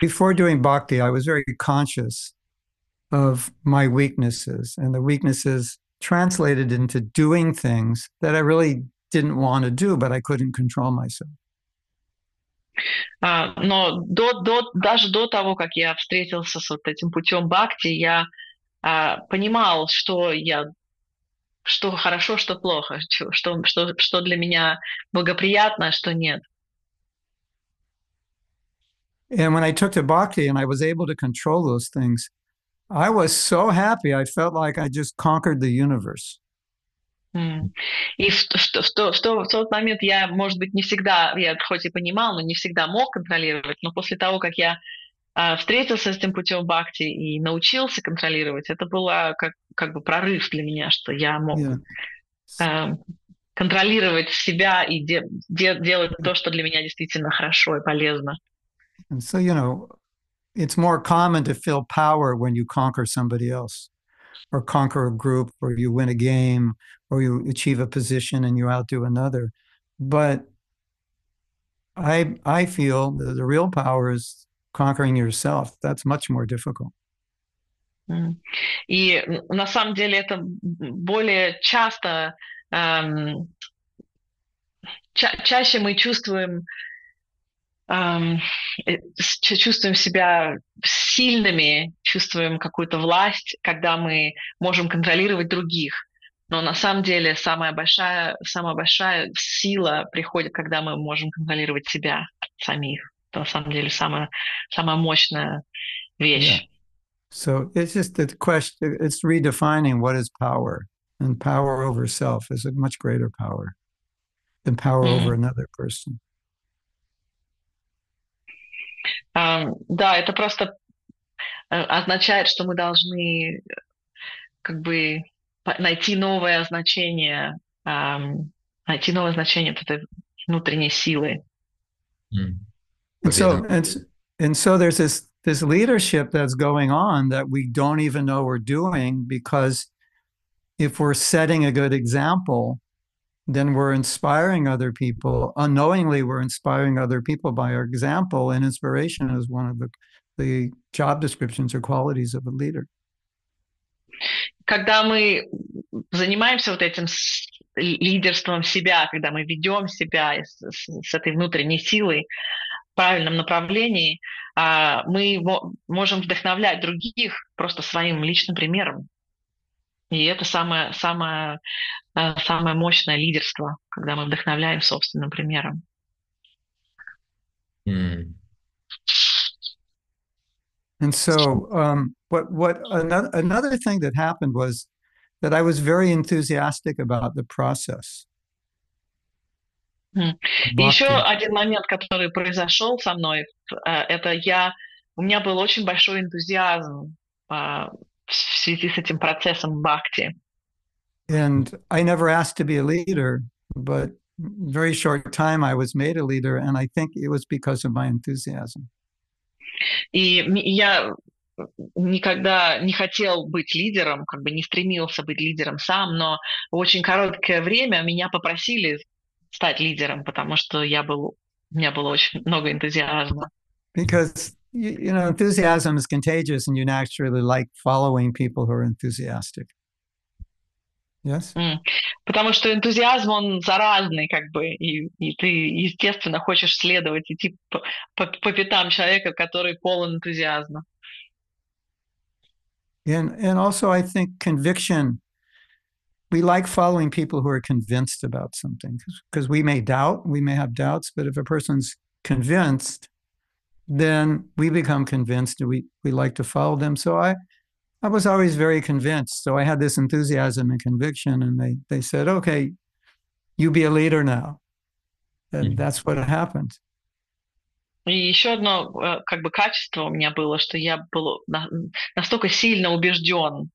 Before doing bhakti, I was very conscious of my weaknesses, and the weaknesses translated into doing things that I really didn't want to do, but I couldn't control myself. А, но до, до, даже до того, как я встретился с вот этим путем бхакти, я а, понимал, что я что хорошо, что плохо, что, что, что, для меня благоприятно, а что нет. And when I took to bhakti and I was able to control those things, I was so happy. I felt like I just conquered the universe. И в, в, в, то- в, то- в тот момент я, может быть, не всегда, я хоть и понимал, но не всегда мог контролировать, но после того, как я а, встретился с этим путем бхакти и научился контролировать, это было как, как бы прорыв для меня, что я мог Yeah. а, контролировать себя и де- де- делать то, что для меня действительно хорошо и полезно. And so, you know, it's more common to feel power when you conquer somebody else or conquer a group or you win a game or you achieve a position and you outdo another. But I I feel that the real power is conquering yourself. That's much more difficult. И на самом деле это более часто, эм, ча- чаще мы чувствуем, эм, э, чувствуем себя сильными, чувствуем какую-то власть, когда мы можем контролировать других. Но на самом деле самая большая, самая большая сила приходит, когда мы можем контролировать себя самих. Это на самом деле самая, самая мощная вещь. So it's just the question, it's redefining what is power. And power over self is a much greater power than power over another person. Ам, Да, это просто э, означает, что мы должны э, как бы найти новое значение, ам, найти новое значение вот этой внутренней силы. М. And so, Победа. and, s- and so there's this this leadership that's going on that we don't even know we're doing because if we're setting a good example, then we're inspiring other people. Unknowingly, we're inspiring other people by our example, and inspiration is one of the the job descriptions or qualities of a leader. Когда мы занимаемся вот этим лидерством себя, когда мы ведем себя с, с- с этой внутренней силой в правильном направлении, а, мы мо- можем вдохновлять других просто своим личным примером. И это самое, самое, э, самое мощное лидерство, когда мы вдохновляем собственным примером. And so, um, what what another another thing that happened was that I was very enthusiastic about the process. Мгм. И еще Bhakti. один момент, который произошел со мной, э, это я, у меня был очень большой энтузиазм а, в связи с этим процессом бхакти. And I never asked to be a leader, but very short time I was made a leader, and I think it was because of my enthusiasm. И я никогда не хотел быть лидером, как бы не стремился быть лидером сам, но в очень короткое время меня попросили стать лидером, потому что я был, у меня было очень много энтузиазма. because you know enthusiasm is contagious, and you naturally like following people who are enthusiastic. Yes. Mm. Потому что энтузиазм, он заразный, как бы, и, и ты, естественно, хочешь следовать, идти по, по, по пятам человека, который полон энтузиазма. And and also, I think conviction. We like following people who are convinced about something because we may doubt, we may have doubts, but if a person's convinced, then we become convinced and we, we like to follow them. So I, I was always very convinced. So I had this enthusiasm and conviction, and they, they said, okay, you be a leader now. And that's what happened. И еще одно как бы качество у меня было, что я был настолько сильно убежден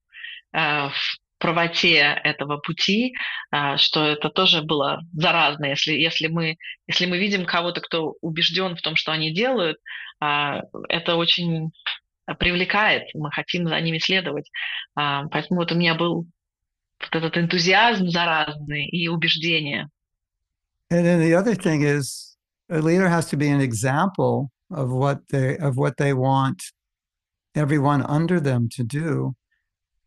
в правоте этого пути, что это тоже было заразно. Если, если, мы, если мы видим кого-то, кто убежден в том, что они делают, это очень привлекает, мы хотим за ними следовать. Поэтому вот у меня был вот этот энтузиазм заразный и убеждение. And then the other thing is a leader has to be an example of what they of what they want everyone under them to do.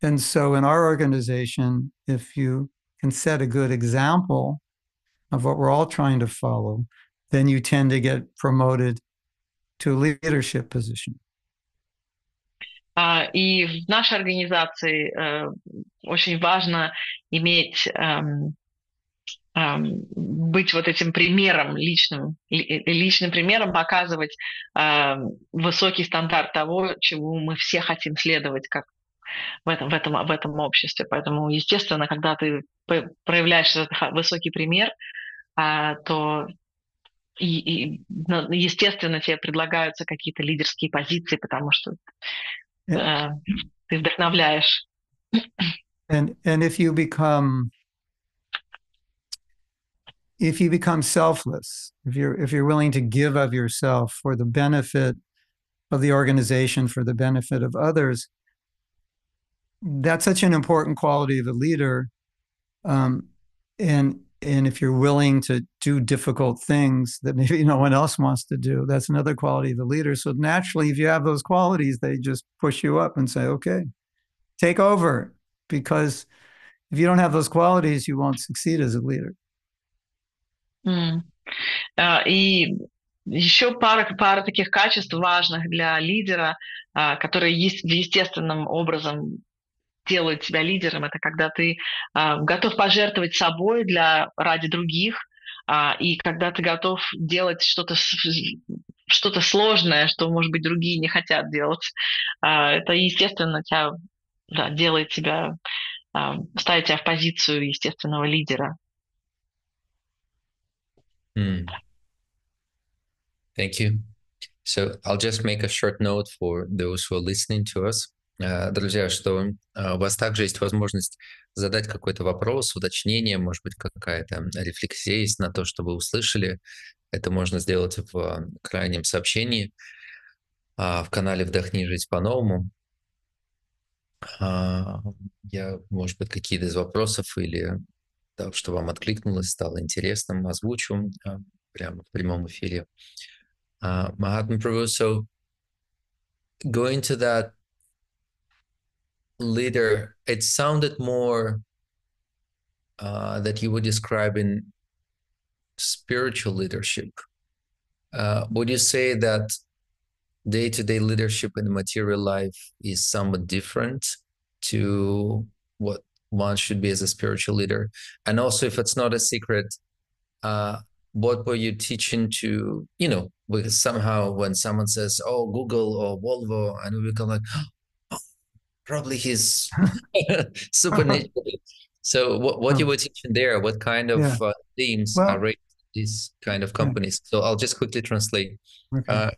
And so in our organization, if you can set a good example of what we're all trying to follow, then you tend to get promoted to a leadership position. Uh, и в нашей организации uh, очень важно иметь um, um, быть вот этим примером личным, личным примером показывать uh, высокий стандарт того, чего мы все хотим следовать как в этом, в этом, в этом обществе. Поэтому, естественно, когда ты проявляешь этот высокий пример, то и, и, естественно, тебе предлагаются какие-то лидерские позиции, потому что э, ты вдохновляешь. And and if you become if you become selfless, if you're if you're willing to give of yourself for the benefit of the organization, for the benefit of others, that's such an important quality of a leader. Um, and and if you're willing to do difficult things that maybe no one else wants to do, that's another quality of a leader. So naturally, if you have those qualities, they just push you up and say, "Okay, take over," because if you don't have those qualities, you won't succeed as a leader. Mm. Uh, и еще пара, пара таких качеств важных для лидера, uh, которые есть, естественным образом делает тебя лидером, это когда ты э, готов пожертвовать собой для, ради других, э, и когда ты готов делать что-то что-то сложное, что, может быть, другие не хотят делать. Э, это, естественно, тебя да, делает тебя, э, ставит тебя в позицию естественного лидера. Mm. Thank you. So I'll just make a short note for those who are listening to us. Э, друзья, что э, у вас также есть возможность задать какой-то вопрос, уточнение, может быть, какая-то рефлексия есть на то, что вы услышали. Это можно сделать в крайнем сообщении а, в канале «Вдохни жить по-новому». А, я, может быть, какие-то из вопросов или да, что вам откликнулось, стало интересным, озвучу а, прямо в прямом эфире. Mahatma Prabhu, so going to that leader, it sounded more uh, that you would describe in spiritual leadership. Uh, would you say that day-to-day leadership in the material life is somewhat different to what one should be as a spiritual leader? And also, if it's not a secret, uh, what were you teaching to, you know, because somehow when someone says, oh, Google or Volvo, and we become like, probably his supernatural. so what, what you were teaching there, what kind of yeah. uh, themes well, are raised these kind of companies? Yeah. So I'll just quickly translate. Okay. Uh,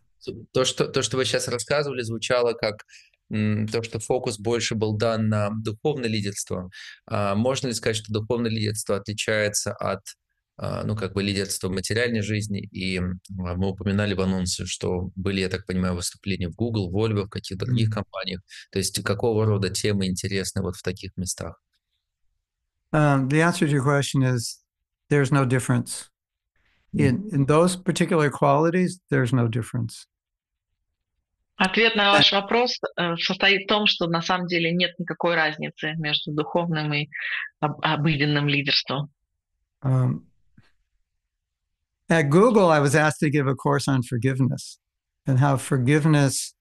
то, что, то, что вы сейчас рассказывали, звучало как то, что фокус больше был дан на духовное лидерство. Uh, можно ли сказать, что духовное лидерство отличается от А, ну, как бы лидерство в материальной жизни. И мы упоминали в анонсе, что были, я так понимаю, выступления в Google, в Volvo, в каких-то других mm-hmm. компаниях. То есть какого рода темы интересны вот в таких местах? Um, the answer to your question is there's no difference. In, in those particular qualities, there's no difference. Ответ на ваш вопрос э, состоит в том, что на самом деле нет никакой разницы между духовным и обыденным лидерством. Um, at Google, I was asked to give a course on forgiveness and how forgiveness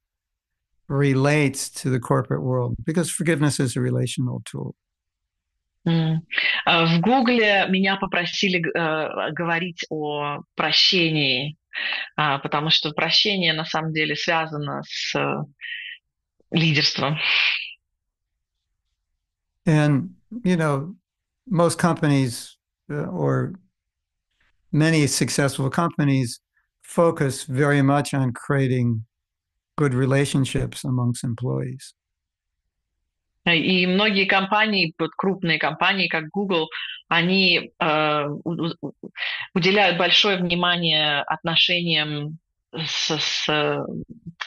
relates to the corporate world because forgiveness is a relational tool. Mm. В Гугле меня попросили э, говорить о прощении, э, потому что прощение на самом деле связано с э, лидерством. And, you know, most companies uh, or many successful companies focus very much on creating good relationships amongst employees. И многие компании, вот крупные компании, как Google, они э, уделяют большое внимание отношениям с, с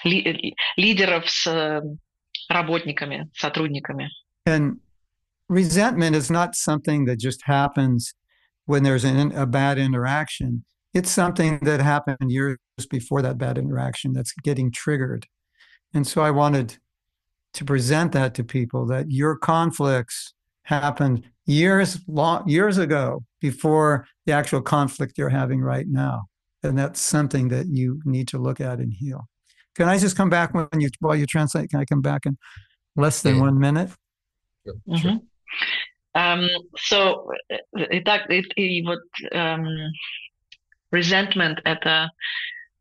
ли, лидеров с работниками, сотрудниками. And resentment is not something that just happens when there's an, a bad interaction. It's something that happened years before that bad interaction that's getting triggered. And so I wanted to present that to people that your conflicts happened years long years ago before the actual conflict you're having right now and that's something that you need to look at and heal can i just come back when you while you translate can i come back in less than yeah. one minute sure. mm-hmm. Um, so итак, и вот um, resentment это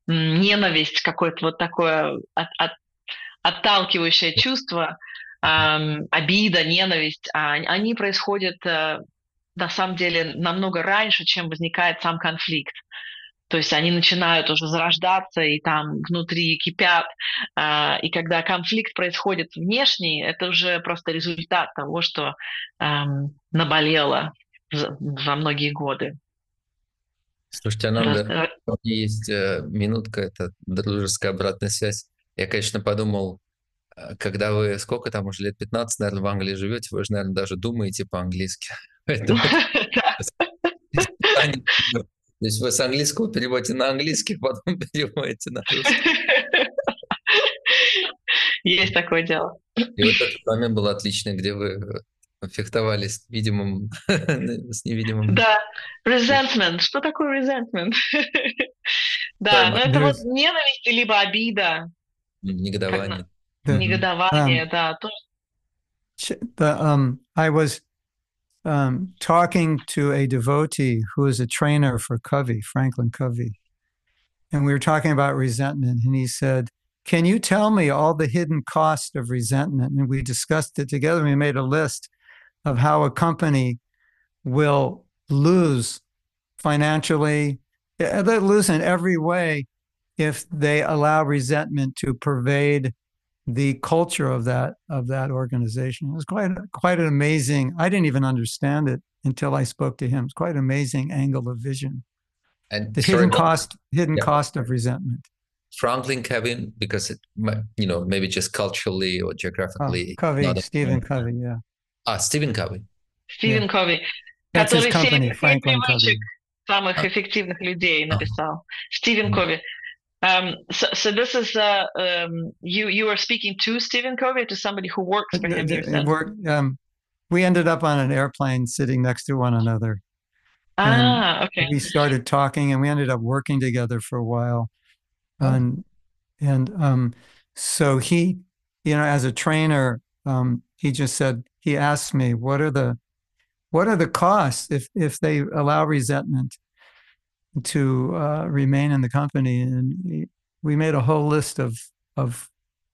ненависть какое-то вот такое от, от отталкивающее чувство, э, обида, ненависть, а они происходят э, на самом деле намного раньше, чем возникает сам конфликт. То есть они начинают уже зарождаться и там внутри кипят. Э, и когда конфликт происходит внешний, это уже просто результат того, что э, наболело за многие годы. Слушайте, а нам Раз... есть э, минутка, это дружеская обратная связь. Я, конечно, подумал, э, когда вы сколько там уже лет 15, наверное, в Англии живете, вы же, наверное, даже думаете по-английски. То есть вы с английского переводите на английский, потом переводите на русский. Есть такое дело. И вот этот момент был отличный, где вы э, фехтовали с видимым, с невидимым. Да, resentment. Что такое resentment? Да, но это вот ненависть либо обида. Негодование. Негодование, um, да. The, um, I was um, talking to a devotee who is a trainer for Covey, Franklin Covey. And we were talking about resentment. And he said, Can you tell me all the hidden cost of resentment? And we discussed it together. We made a list of how a company will lose financially, they lose in every way if they allow resentment to pervade the culture of that of that organization. It was quite quite an amazing. I didn't even understand it until I spoke to him. It's quite an amazing angle of vision. And the hidden cost hidden yeah. cost of resentment. Franklin Kevin, because it you know maybe just culturally or geographically. Oh, Covey, Stephen Covey, yeah. Ah, Stephen Covey. Stephen yeah. Covey. That's his company, Franklin Covey. самых эффективных людей написал. Стивен Кови. Um, so, so this is uh, um, you. You are speaking to Stephen Covey, to somebody who works for him. It worked, um, we ended up on an airplane, sitting next to one another. Ah, and okay. We started talking, and we ended up working together for a while. Oh. And and um, so he, you know, as a trainer, um, he just said he asked me, "What are the what are the costs if if they allow resentment?" to uh, remain in the company. And we made a whole list of of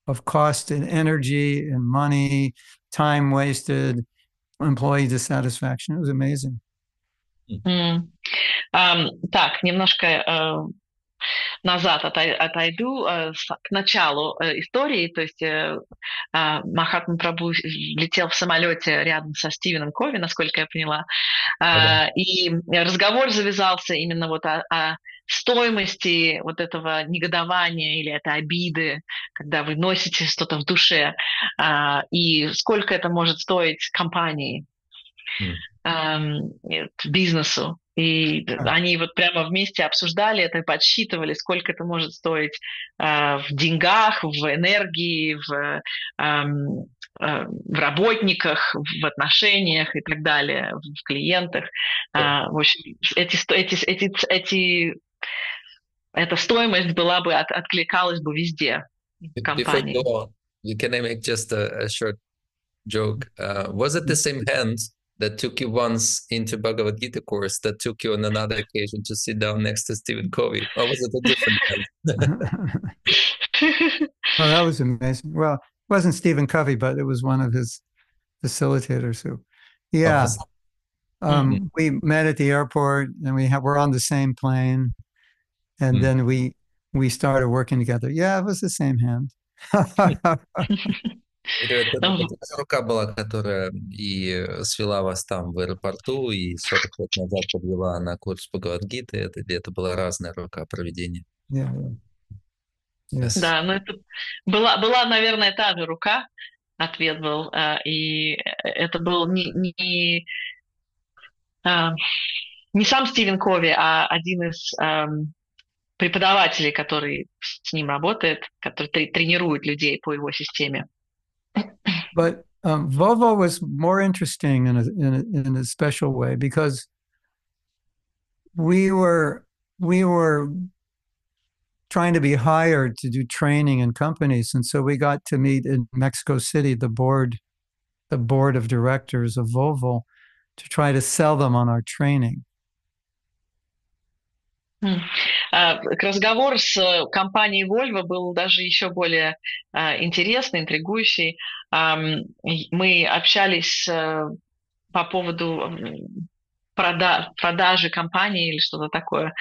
of cost and energy and money, time wasted, employee dissatisfaction. It was amazing. Mm. Um, так, немножко uh, назад отойду э, к началу э, истории. То есть э, а, Махатма Прабу летел в самолете рядом со Стивеном Кови, насколько я поняла. А, и разговор завязался именно вот о, о стоимости вот этого негодования или этой обиды, когда вы носите что-то в душе, а, и сколько это может стоить компании, mm. бизнесу. И они вот прямо вместе обсуждали это подсчитывали, сколько это может стоить э, в деньгах, в энергии, в, э, э, в работниках, в отношениях и так далее, в клиентах. Э, в общем, эти, эти, эти, эти, эта стоимость была бы, от, откликалась бы везде в компании. Can I make just a, a short joke? Uh, was it the same hand that took you once into Bhagavad Gita course that took you on another occasion to sit down next to Stephen Covey? Or was it a different well, that was amazing. Well, it wasn't Stephen Covey, but it was one of his facilitators who, yeah. Oh, um, mm-hmm. We met at the airport and we have, we're on the same plane. And mm-hmm. then we, we started working together. Yeah, it was the same hand. Это, это рука была, которая и свела вас там в аэропорту, и 40 лет назад подвела на курс Бхагавадгиты. Это, это была разная рука проведения. Yeah, yeah. Yes. Да, ну это была, была, наверное, та же рука, ответ был, а, и это был не, не, а, не сам Стивен Кови, а один из преподавателей, который с ним работает, который тренирует людей по его системе. But um, Volvo was more interesting in a, in a, in a special way because we were we were trying to be hired to do training in companies, and so we got to meet in Mexico City the board the board of directors of Volvo to try to sell them on our training. А, разговор с э, компанией Volvo был даже еще более а, интересный, интригующий. Мы общались э, по поводу прода продажи компании или что-то такое.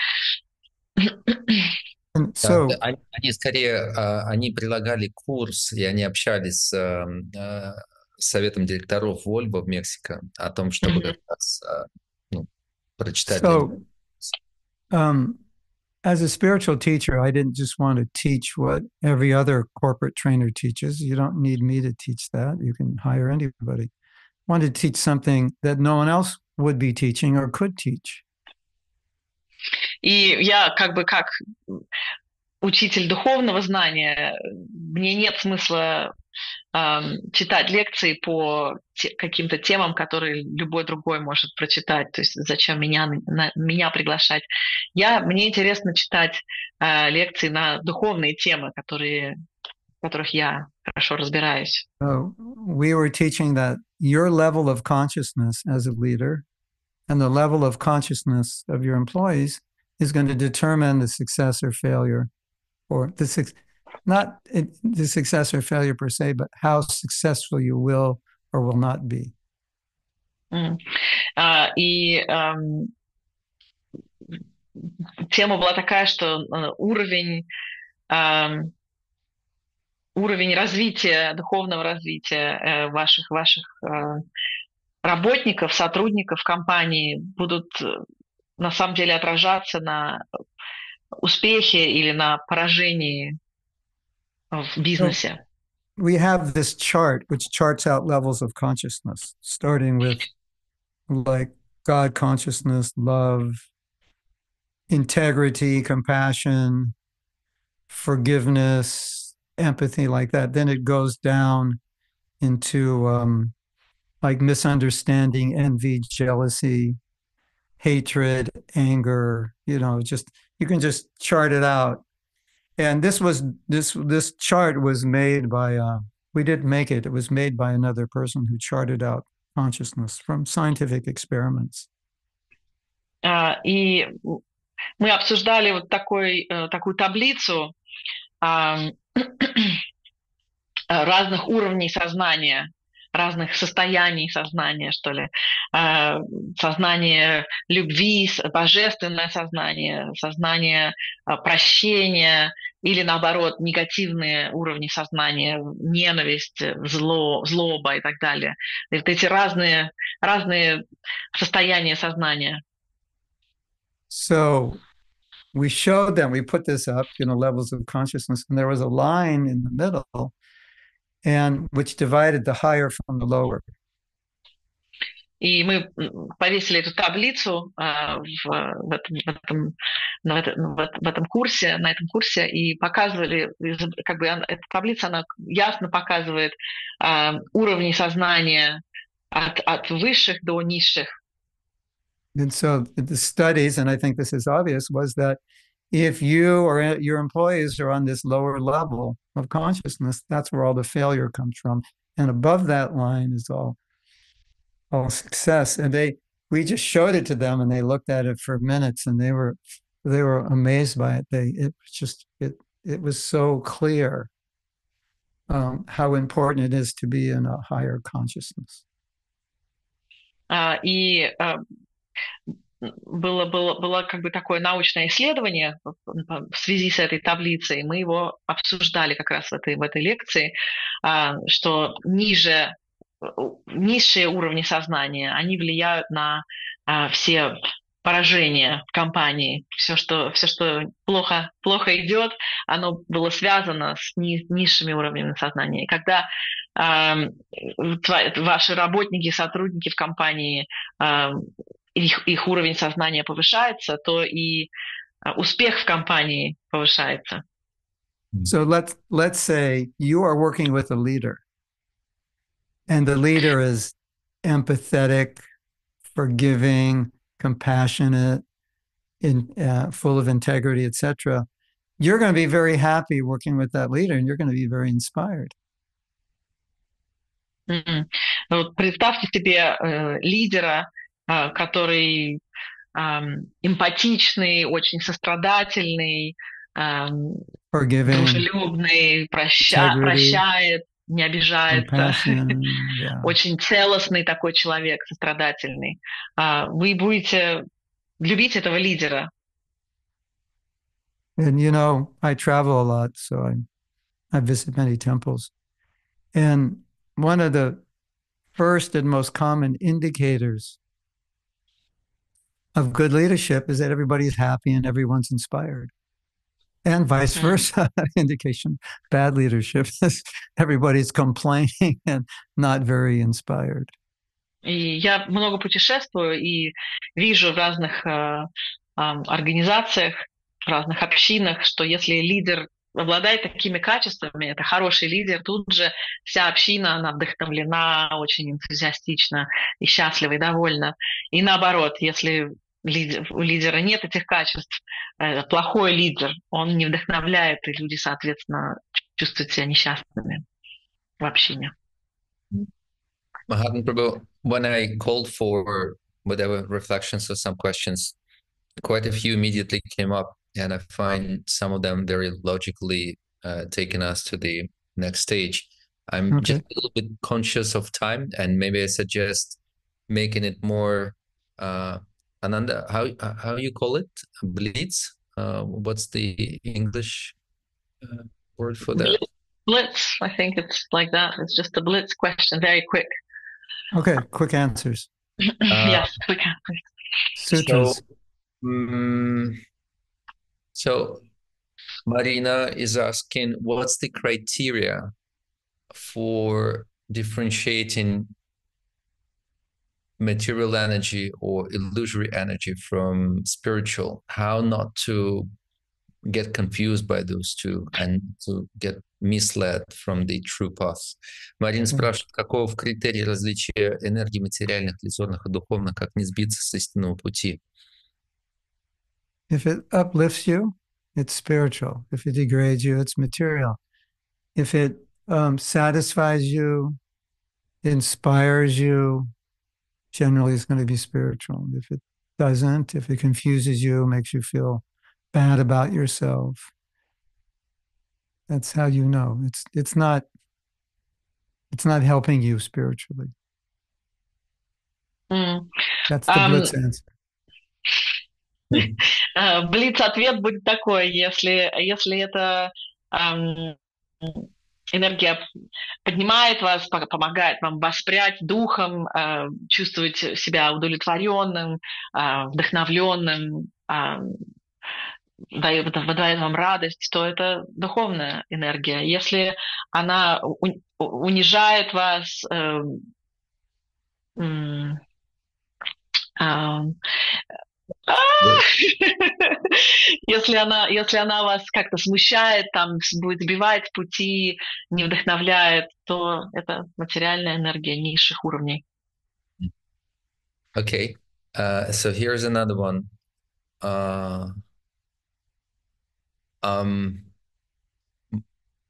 So, да, они, они скорее, а, они прилагали курс, и они общались с э, советом директоров Volvo в Мексике о том, чтобы как раз ну, прочитать. So, um, as a spiritual teacher, I didn't just want to teach what every other corporate trainer teaches. You don't need me to teach that. You can hire anybody. I wanted to teach something that no one else would be teaching or could teach. И я как бы как учитель духовного знания, мне нет смысла читать лекции по каким-то темам, которые любой другой может прочитать. То есть зачем меня, на, меня приглашать? Я, мне интересно читать э, лекции на духовные темы, которые, которых я хорошо разбираюсь. We were teaching that your level of consciousness as a leader and the level of consciousness of your employees is going to determine the success or failure or the not the success or failure per se, but how successful you will or will not be. Mm. Uh, и um, тема была такая, что uh, уровень um, уровень развития, духовного развития uh, ваших ваших работников, сотрудников компании будут на самом деле отражаться на успехе или на поражении of business. So yeah. We have this chart which charts out levels of consciousness, starting with like God consciousness, love, integrity, compassion, forgiveness, empathy, like that. Then it goes down into um, like misunderstanding, envy, jealousy, hatred, anger. You know, just you can just chart it out and this was this this chart was made by uh, we didn't make it it was made by another person who charted out consciousness from scientific experiments uh, и мы обсуждали вот такой uh, такую таблицу uh, разных уровней сознания разных состояний сознания, что ли. Сознание любви, божественное сознание, сознание прощения или, наоборот, негативные уровни сознания, ненависть, зло, злоба и так далее. Вот эти разные, разные состояния сознания. So we showed them, we put this up, you know, levels of consciousness, and there was a line in the middle and which divided the higher from the lower. И мы повесили эту таблицу э, в, в, этом, в, этом, в, этом, в этом курсе, на этом курсе и показывали, как бы эта таблица, она ясно показывает э, уровни сознания от, от высших до низших. And so the studies, and I think this is obvious, was that if you or your employees are on this lower level of consciousness, that's where all the failure comes from. And above that line is all all success. And they we just showed it to them and they looked at it for minutes and they were they were amazed by it. They it was just it it was so clear um, how important it is to be in a higher consciousness. Uh, и uh, было, было, было как бы такое научное исследование в связи с этой таблицей. Мы его обсуждали как раз в этой, в этой лекции, что ниже, низшие уровни сознания, они влияют на все поражения в компании. Все, что, все, что плохо, плохо идет, оно было связано с низшими уровнями сознания. Когда э, ваши работники, сотрудники в компании э, их, их уровень сознания повышается, то и успех в компании повышается. So let's let's say you are working with a leader, and the leader is empathetic, forgiving, compassionate, in uh, full of integrity, etc. You're going to be very happy working with that leader, and you're going to be very inspired. Mm-hmm. Вот представьте себе э, лидера, который эмпатичный, очень сострадательный, дружелюбный, проща, прощает, не обижается. Yeah. Очень целостный такой человек, сострадательный. Вы будете любить этого лидера. And you know, I travel a lot, so I, I visit many temples. And one of the first and most common indicators of good leadership is that everybody's happy and everyone's inspired. And vice versa, indication bad leadership is everybody's complaining and not very inspired. И я много путешествую и вижу в разных э, э, организациях, в разных общинах, что если лидер обладает такими качествами, это хороший лидер, тут же вся община, она вдохновлена, очень энтузиастично и счастлива и довольна. И наоборот, если у лидера нет этих качеств, плохой лидер, он не вдохновляет, и люди, соответственно, чувствуют себя несчастными в общине. Mahatma Prabhu, when I called for whatever reflections or some questions, quite a few immediately came up. And I find some of them very logically uh, taking us to the next stage. I'm okay. just a little bit conscious of time, and maybe I suggest making it more. Uh, Ananda, how how you call it? Blitz. Uh, what's the English uh, word for that? Blitz. I think it's like that. It's just a blitz question, very quick. Okay, quick answers. yes, quick answers. Sutras. So, um, so Marina is asking, what's the criteria for differentiating material energy or illusory energy from spiritual? How not to get confused by those two and to get misled from the true path. Марин спрашивает, какого критерия различия энергии материальных, иллюзорных и духовных, как не сбиться с истинного пути? If it uplifts you, it's spiritual. If it degrades you, it's material. If it um, satisfies you, inspires you, generally it's going to be spiritual. If it doesn't, if it confuses you, makes you feel bad about yourself, that's how you know. It's it's not it's not helping you spiritually. Mm. That's the um, blitz answer. Э, Блиц-ответ будет такой, если, если это эм, энергия поднимает вас, помогает вам воспрять духом, э, чувствовать себя удовлетворенным, э, вдохновленным, э, дает, дает вам радость, то это духовная энергия. Если она унижает вас, э, Если она, если она вас как-то смущает, там будет сбивать с пути, не вдохновляет, то это материальная энергия низших уровней. Okay, uh, so here's another one. Uh, um,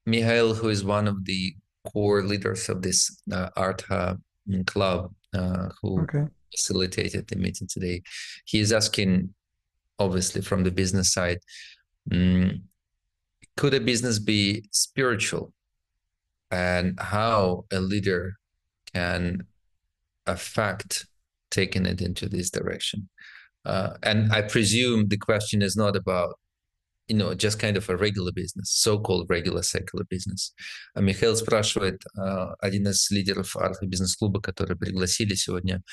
Mihail, who is one of the core leaders of this uh, Artha club, uh, who Okay. facilitated the meeting today, he is asking, obviously from the business side, mm, could a business be spiritual, and how a leader can affect taking it into this direction? Uh, and I presume the question is not about you know, just kind of a regular business, so-called regular secular business. А Михаил спрашивает, а, один из лидеров арт бизнес-клуба, который пригласили сегодня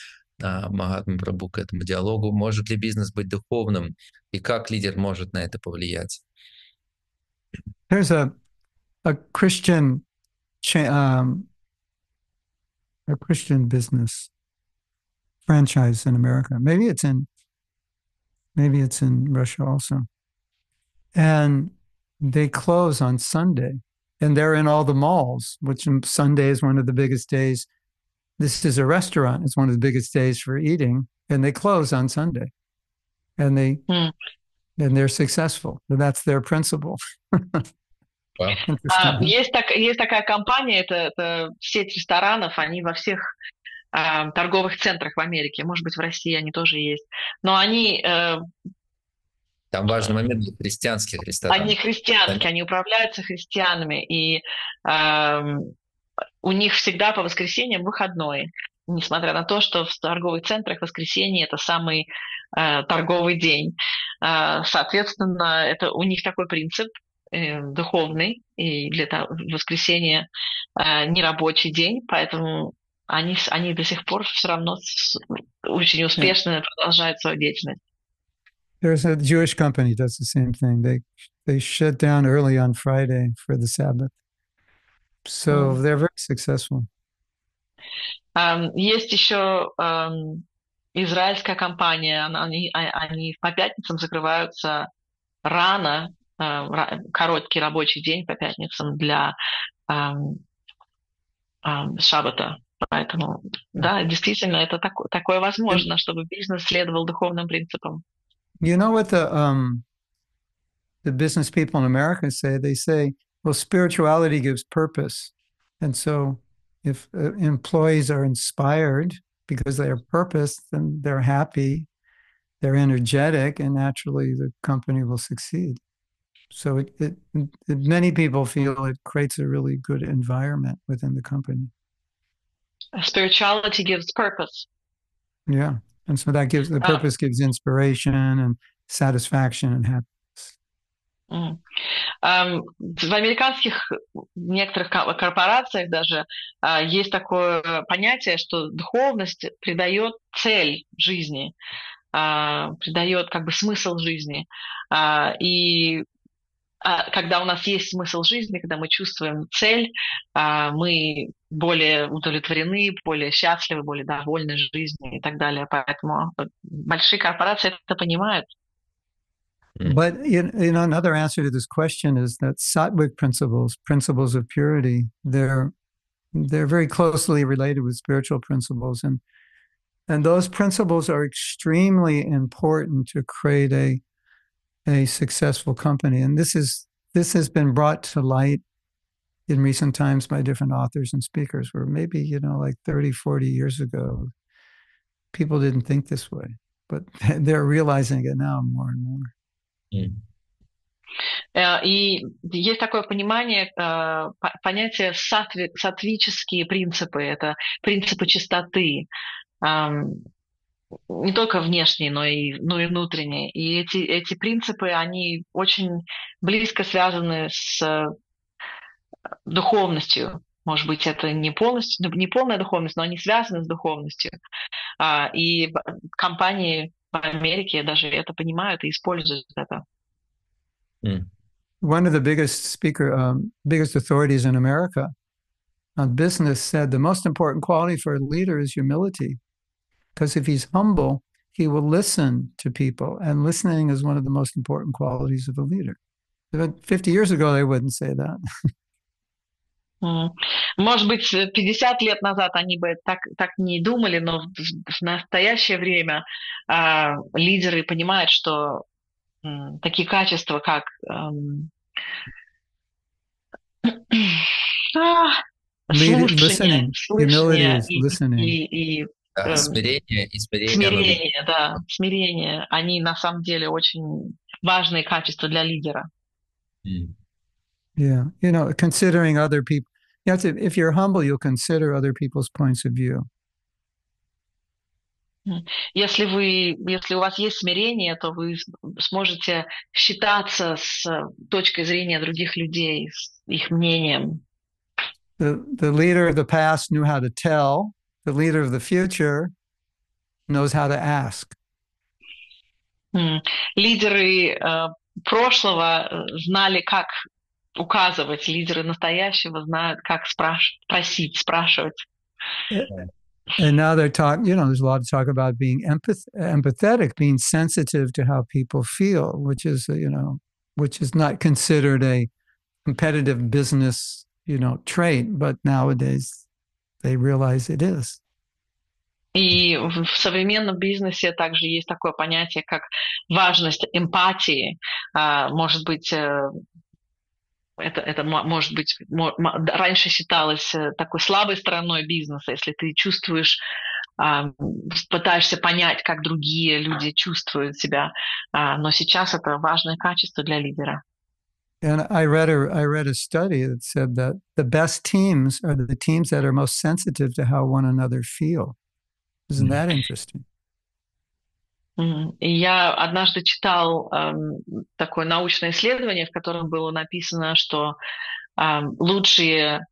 а, Магатма Прабу к этому диалогу, может ли бизнес быть духовным и как лидер может на это повлиять? There's a a Christian cha- um, a Christian business franchise in America. Maybe it's in maybe it's in Russia also. And they close on Sunday. And they're in all the malls, which on Sunday is one of the biggest days. This is a restaurant, it's one of the biggest days for eating, and they close on Sunday. And they Hmm. and they're successful. And that's their principle. Wow. А, Interesting. есть, так, есть такая компания, это, это сеть ресторанов, они во всех а, торговых центрах в Америке, может быть, в России они тоже есть. Но они, э, Там важный момент для христианских ресторанов. они христианские, они управляются христианами, и ам, у них всегда по воскресеньям выходной. Несмотря на то, что в торговых центрах воскресенье это самый э, торговый день. А, соответственно, это у них такой принцип э, духовный, и для того, воскресенье э, не рабочий день, поэтому они, они до сих пор все равно с- очень успешно продолжают свою деятельность. There's a Jewish company does the same thing. They they shut down early on Friday for the Sabbath. So Mm. they're very successful. Ам, Есть еще ам, израильская компания, они, а- они по пятницам закрываются рано, ра- короткий рабочий день по пятницам для ам, ам, шаббата. Поэтому, да, действительно, это тако- такое возможно, чтобы бизнес следовал духовным принципам. You know what the um the business people in America say? They say, well, spirituality gives purpose. And so if uh, employees are inspired because they have purpose, then they're happy, they're energetic, and naturally the company will succeed. So it, it, it many people feel it creates a really good environment within the company. Spirituality gives purpose. Yeah. And so that gives the Ah. purpose gives inspiration and satisfaction and happiness. В американских некоторых ко- корпорациях даже а, есть такое понятие, что духовность придает цель жизни, а, придает как бы смысл жизни. А, И когда у нас есть смысл жизни, когда мы чувствуем цель, мы более удовлетворены, более счастливы, более довольны жизнью и так далее. Поэтому э, большие корпорации это понимают. Mm. But you you know, another answer to this question is that sattvic principles, principles of purity, they're they're very closely related with spiritual principles, and and those principles are extremely important to create a a successful company. And this is this has been brought to light in recent times by different authors and speakers, where maybe you know, like 30, 40 years ago, people didn't think this way, but they're realizing it now more and more. Э, И есть такое понимание, э, по- понятие сатви- сатвические принципы, это принципы чистоты, не только внешние, но и, но и внутренние. И эти, эти принципы, они очень близко связаны с э, духовностью. Может быть, это не полностью, не полная духовность, но они связаны с духовностью. А, И компании Америке даже это понимают и используют это. М. one of the biggest speaker, um, biggest authorities in America on business said the most important quality for a leader is humility. Because if he's humble, he will listen to people, and listening is one of the most important qualities of a leader. But 50 years ago, they wouldn't say that. Может быть, 50 лет назад они бы так, так не думали, но в, в настоящее время э, лидеры понимают, что э, такие качества, как э, humility is listening. И, и, да, э, смирение и смирение. Смирение, да, смирение. Они на самом деле очень важные качества для лидера. Mm. Yeah, you know, considering other people. You have to, if you're humble, you'll consider other people's points of view. Если вы, если у вас есть смирение, то вы сможете считаться с точкой зрения других людей, с их мнением. The, the leader of the past knew how to tell. The leader of the future knows how to ask. Лидеры э, прошлого знали, как указывать. Лидеры настоящего знают, как спраш- просить, спрашивать. And now they're talking, you know, there's a lot of talk about being empath- empathetic, being sensitive to how people feel, which is, you know, which is not considered a competitive business, you know, trait, but nowadays they realize it is. И в современном бизнесе также есть такое понятие, как важность эмпатии. Может быть, это, это может быть, раньше считалось такой слабой стороной бизнеса, если ты чувствуешь, пытаешься понять, как другие люди чувствуют себя. Но сейчас это важное качество для лидера. And I read a I read a study that said that the best teams are the teams that are most sensitive to how one another feel. Isn't that interesting? И я однажды читал эм, такое научное исследование, в котором было написано, что эм, лучшие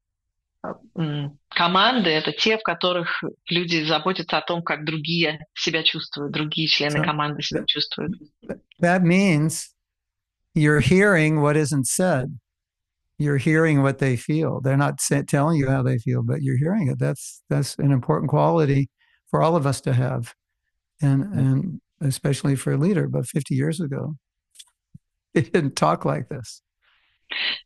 эм, команды это те, в которых люди заботятся о том, как другие себя чувствуют, другие члены So, команды себя that- чувствуют. That means you're hearing what isn't said. You're hearing what they feel. They're not telling you how they feel, but you're hearing it. That's that's an important quality for all of us to have, and and especially for a leader. But 50 years ago, they didn't talk like this.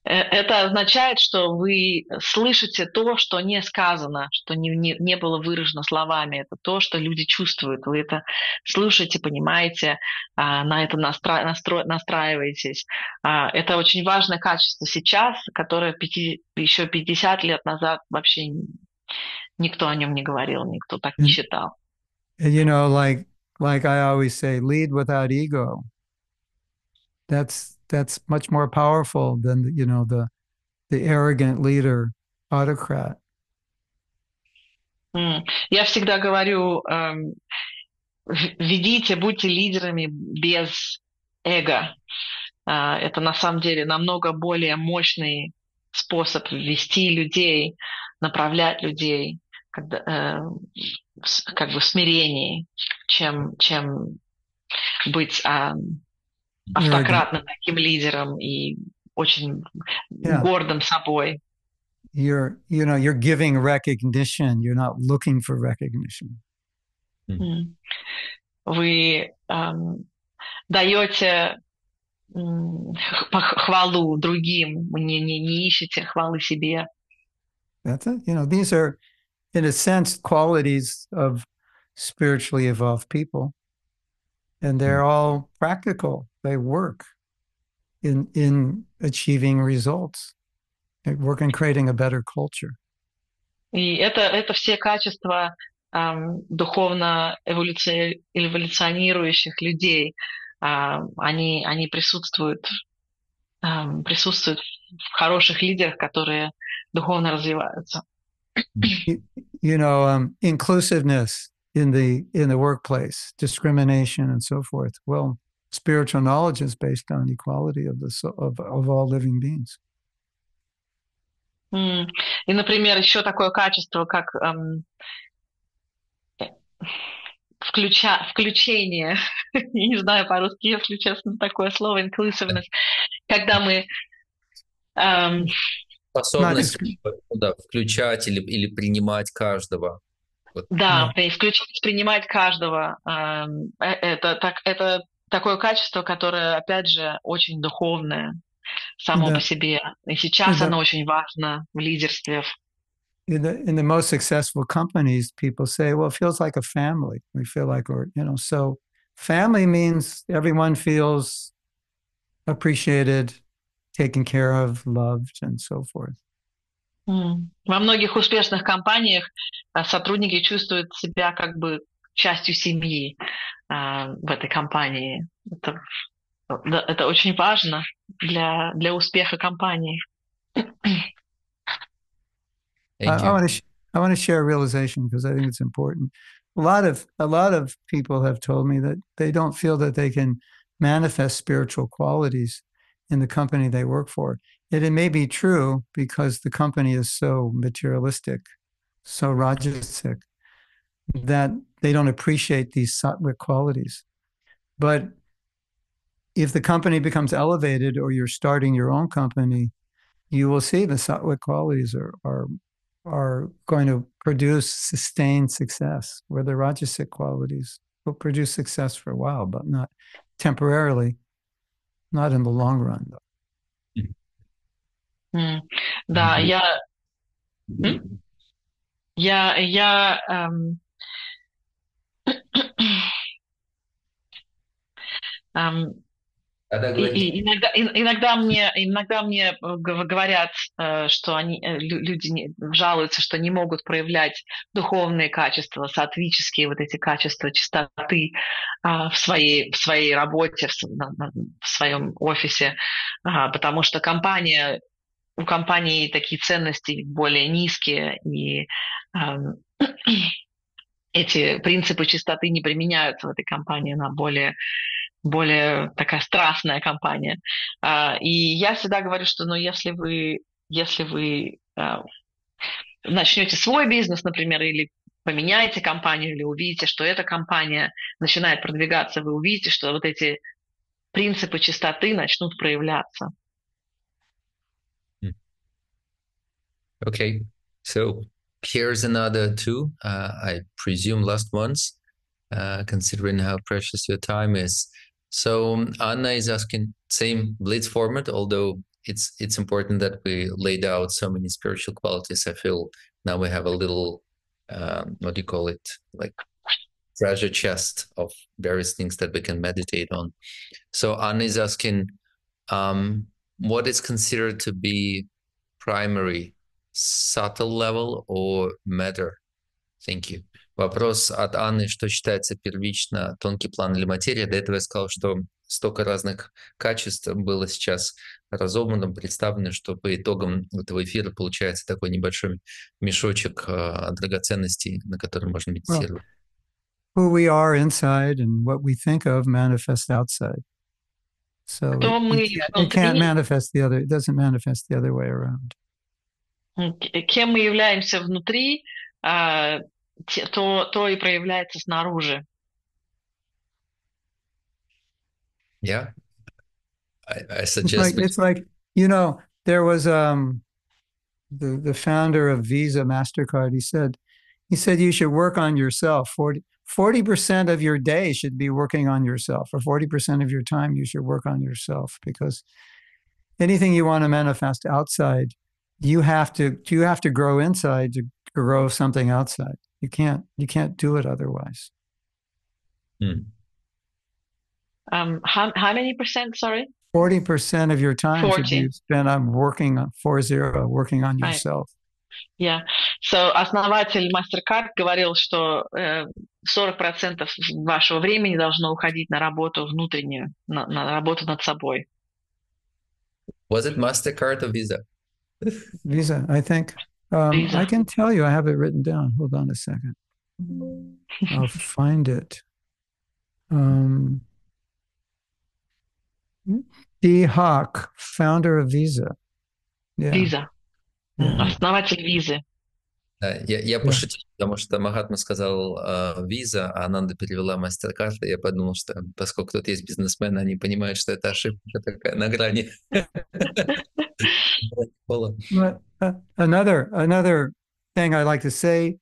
Э, Это означает, что вы слышите то, что не сказано, что не, не, не было выражено словами. Это то, что люди чувствуют. Вы это слушаете, понимаете, а, на это настра- настро- настраиваетесь. А, Это очень важное качество сейчас, которое пяти- еще 50 лет назад вообще никто о нем не говорил, никто так не считал. You know, like like I always say, lead without ego. That's that's much more powerful than you know the the arrogant leader autocrat. М. Я всегда говорю, эм, в- ведите, будьте лидерами без эго. А, Это на самом деле намного более мощный способ вести людей, направлять людей Когда, э, как бы в смирении, чем, чем быть а, автократным таким лидером и очень Yeah. гордым собой. You're you know you're giving recognition. You're not looking for recognition. Вы ам, даете м, х- пох- хвалу другим, не, не, не ищете хвалы себе. That's it. You know these are, in a sense, qualities of spiritually evolved people, and they're all practical. They work in in achieving results. They work in creating a better culture. И это, это все качества ам, духовно эволюци- эволюционирующих людей. А, они, они присутствуют, ам, присутствуют в хороших лидерах, которые духовно развиваются. you, you know um, inclusiveness in the in the workplace discrimination and so forth well spiritual knowledge is based on equality of the so- of, of all living beings М. И, например, еще такое качество, как эм, э, включа, включение, я не знаю по-русски, если честно, такое слово inclusiveness, когда мы эм, Способность ну да, включать или, или принимать каждого. Вот. Да, и включить, принимать каждого. эм, э, Это, так, это такое качество, которое, опять же, очень духовное само Да. по себе. И сейчас Да. оно очень важно в лидерстве. in the in the most successful companies, people say, "Well, it feels like a family. We feel like we're, you know." So, family means everyone feels appreciated, taken care of, loved, and so forth. М. Во многих успешных компаниях а, сотрудники чувствуют себя как бы частью семьи а, в этой компании. Это, да, это очень важно для, для успеха компании. Thank I, you. want to sh- I want to share a realization because I think it's important. A lot of a lot of people have told me that they don't feel that they can manifest spiritual qualities in the company they work for. And it may be true because the company is so materialistic, so rajasic, that they don't appreciate these sattvic qualities. But if the company becomes elevated or you're starting your own company, you will see the sattvic qualities are, are are going to produce sustained success, where the rajasic qualities will produce success for a while, but not temporarily, not in the long run. Though. М. Да, Мгм. я, М? я, я эм, эм, И- и иногда, и- иногда мне, иногда мне э, гов- говорят, э, что они, э, лю- люди не- жалуются, что не могут проявлять духовные качества, сатвические вот эти качества чистоты а, в своей, в своей работе, в, на- на- своем офисе, А, потому что компания, у компании такие ценности более низкие, и ам, эти принципы чистоты не применяются в этой компании, она более более такая страстная компания. А, И я всегда говорю, что ну, если вы, если вы а, начнете свой бизнес, например, или поменяете компанию, или увидите, что эта компания начинает продвигаться, вы увидите, что вот эти принципы чистоты начнут проявляться. Okay, so here's another two. Uh, I presume last ones, uh, considering how precious your time is. So um, Anna is asking same blitz format, although it's it's important that we laid out so many spiritual qualities. I feel now we have a little um, what do you call it, like treasure chest of various things that we can meditate on. So Anna is asking, um, what is considered to be primary subtle level or matter? Thank you. Вопрос от Анны, что считается первично тонкий план или материя. До этого я сказал, что столько разных качеств было сейчас разобрано, представлено, что по итогам этого эфира получается такой небольшой мешочек э, драгоценностей, на который можно медитировать. Who we are inside and what we think of manifest outside. So Кто it, мы it can't, it can't внутри, manifest the other. It doesn't manifest the other way around. м, к- кем мы являемся внутри, а, то, то и проявляется снаружи. Yeah. I, I It's suggest like we it's like you know there was um the the founder of Visa Mastercard. He said he said you should work on yourself. 40 percent of your day should be working on yourself, or forty percent of your time you should work on yourself because anything you want to manifest outside, you have to you have to grow inside to grow something outside. You can't you can't do it otherwise. М. Um, how, how many percent, sorry? Forty percent of your time should 40. be spent on working on four zero, working on Right. yourself. Yeah. So, основатель MasterCard говорил, что э, 40% вашего времени должно уходить на работу внутреннюю, на, на работу над собой. Was it MasterCard or Visa? Visa, I think. Um, Visa. I can tell you, I have it written down. Hold on a second. I'll find it. Um, D. Hawk, founder of Visa. Yeah. Yeah. Основатель визы. Да, я, я пошутил, потому что Махатма сказал э, виза, а Ананда перевела и я подумал, что поскольку тут есть бизнесмены, они понимают, что это ошибка такая на грани. Uh, another another thing I'd like to say,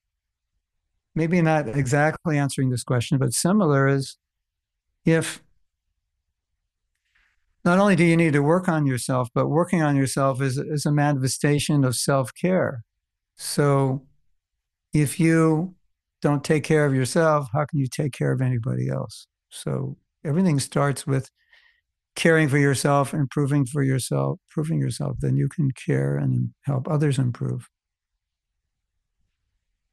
maybe not exactly answering this question, but similar is if not only do you need to work on yourself, but working on yourself is, is a manifestation of self care. So if you don't take care of yourself, how can you take care of anybody else? So everything starts with caring for yourself, improving for yourself, proving yourself, then you can care and help others improve.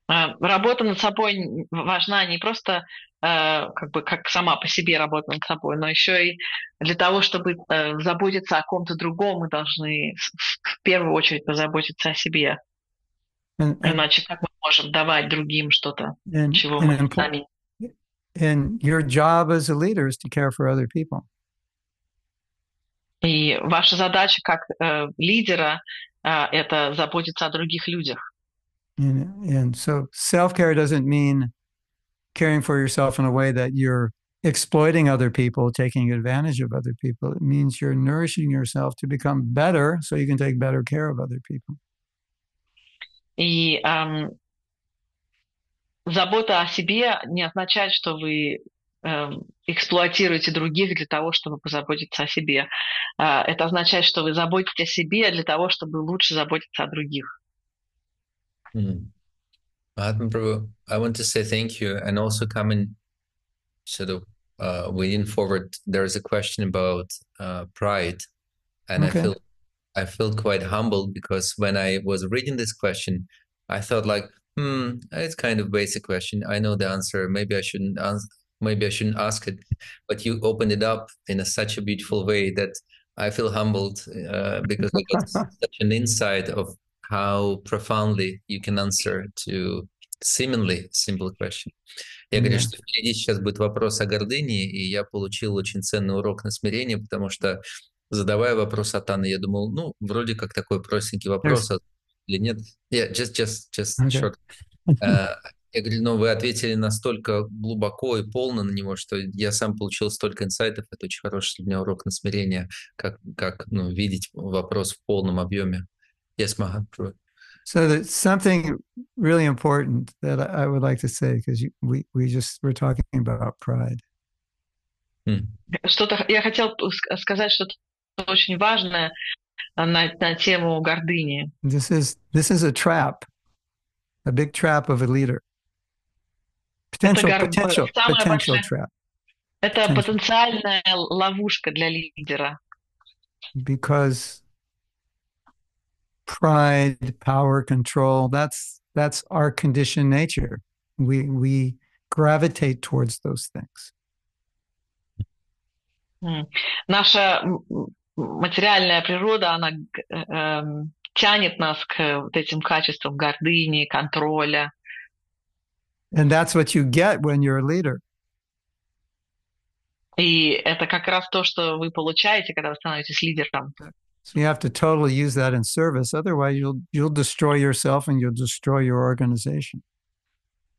Работа над собой важна не просто как бы как сама по себе работа над собой, но еще и для того, чтобы заботиться о ком-то другом, мы должны в первую очередь позаботиться о себе. And, and, Иначе как мы можем давать другим что-то, and, чего мы сами? And your job as a leader is to care for other people. И ваша задача как э, лидера э, это заботиться о других людях. And, and so self-care doesn't mean caring for yourself in a way that you're exploiting other people, taking advantage of other people. It means you're nourishing yourself to become better so you can take better care of other people. И эм, забота о себе не означает, что вы эм, эксплуатируете других для того, чтобы позаботиться о себе. Э, это означает, что вы заботитесь о себе для того, чтобы лучше заботиться о других. Mm. Mahatma Prabhu, I want to say thank you and also coming sort of uh, within forward, there is a question about uh, pride. And okay. I feel I felt quite humbled because when I was reading this question, I thought like, hmm, it's kind of basic question. I know the answer. Maybe I shouldn't answer. Maybe I shouldn't ask it. But you opened it up in a, such a beautiful way that I feel humbled uh, because I got such an insight of how profoundly you can answer to seemingly simple question. Я yeah. говорю, что впереди сейчас будет вопрос о гордыне, и я получил очень ценный урок на смирение, потому что задавая вопрос от Анны, я думал, ну, вроде как такой простенький вопрос, yes. или нет? Yeah, just, just, just okay. short. Uh, я говорю, ну, вы ответили настолько глубоко и полно на него, что я сам получил столько инсайтов. Это очень хороший для меня урок на смирение, как, как ну, видеть вопрос в полном объеме. Yes, Mahatma. So there's something really important that I would like to say because we we just we're talking about pride. Hmm. Что-то я хотел сказать что-то очень важное на, на тему гордыни. This is this is a trap, a big trap of a leader. Potential, это potential, potential trap. Это potential. потенциальная ловушка для лидера. Because pride, power, control, that's that's our conditioned nature. We we gravitate towards those things. Наша материальная природа, она э, тянет нас к вот этим качествам гордыни, контроля. And that's what you get when you're a leader. И это как раз то, что вы получаете, когда вы становитесь лидером. So you have to totally use that in service. Otherwise, you'll you'll destroy yourself and you'll destroy your organization.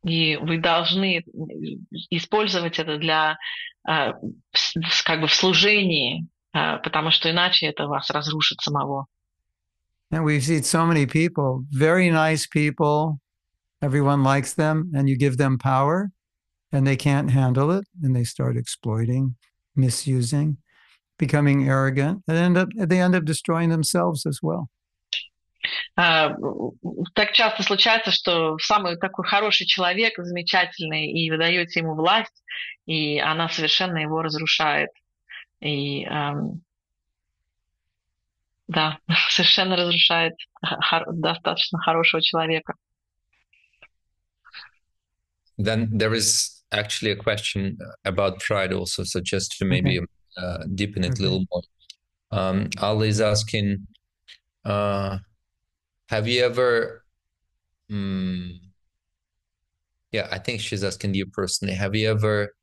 И вы должны использовать это для как бы в служении, потому что иначе это вас разрушит самого. And we've seen so many people, very nice people, everyone likes them, and you give them power, and they can't handle it, and they start exploiting, misusing, becoming arrogant, and end up they end up destroying themselves as well. так часто случается, что самый такой хороший человек, замечательный, и вы даете ему власть, и она совершенно его разрушает. И эм, да, совершенно разрушает хор- достаточно хорошего человека. Then there is actually a question about pride also, so just to maybe okay. uh, deepen it okay. a little more. Um, Ali is asking, uh, have you ever, um, yeah, I think she's asking you personally, have you ever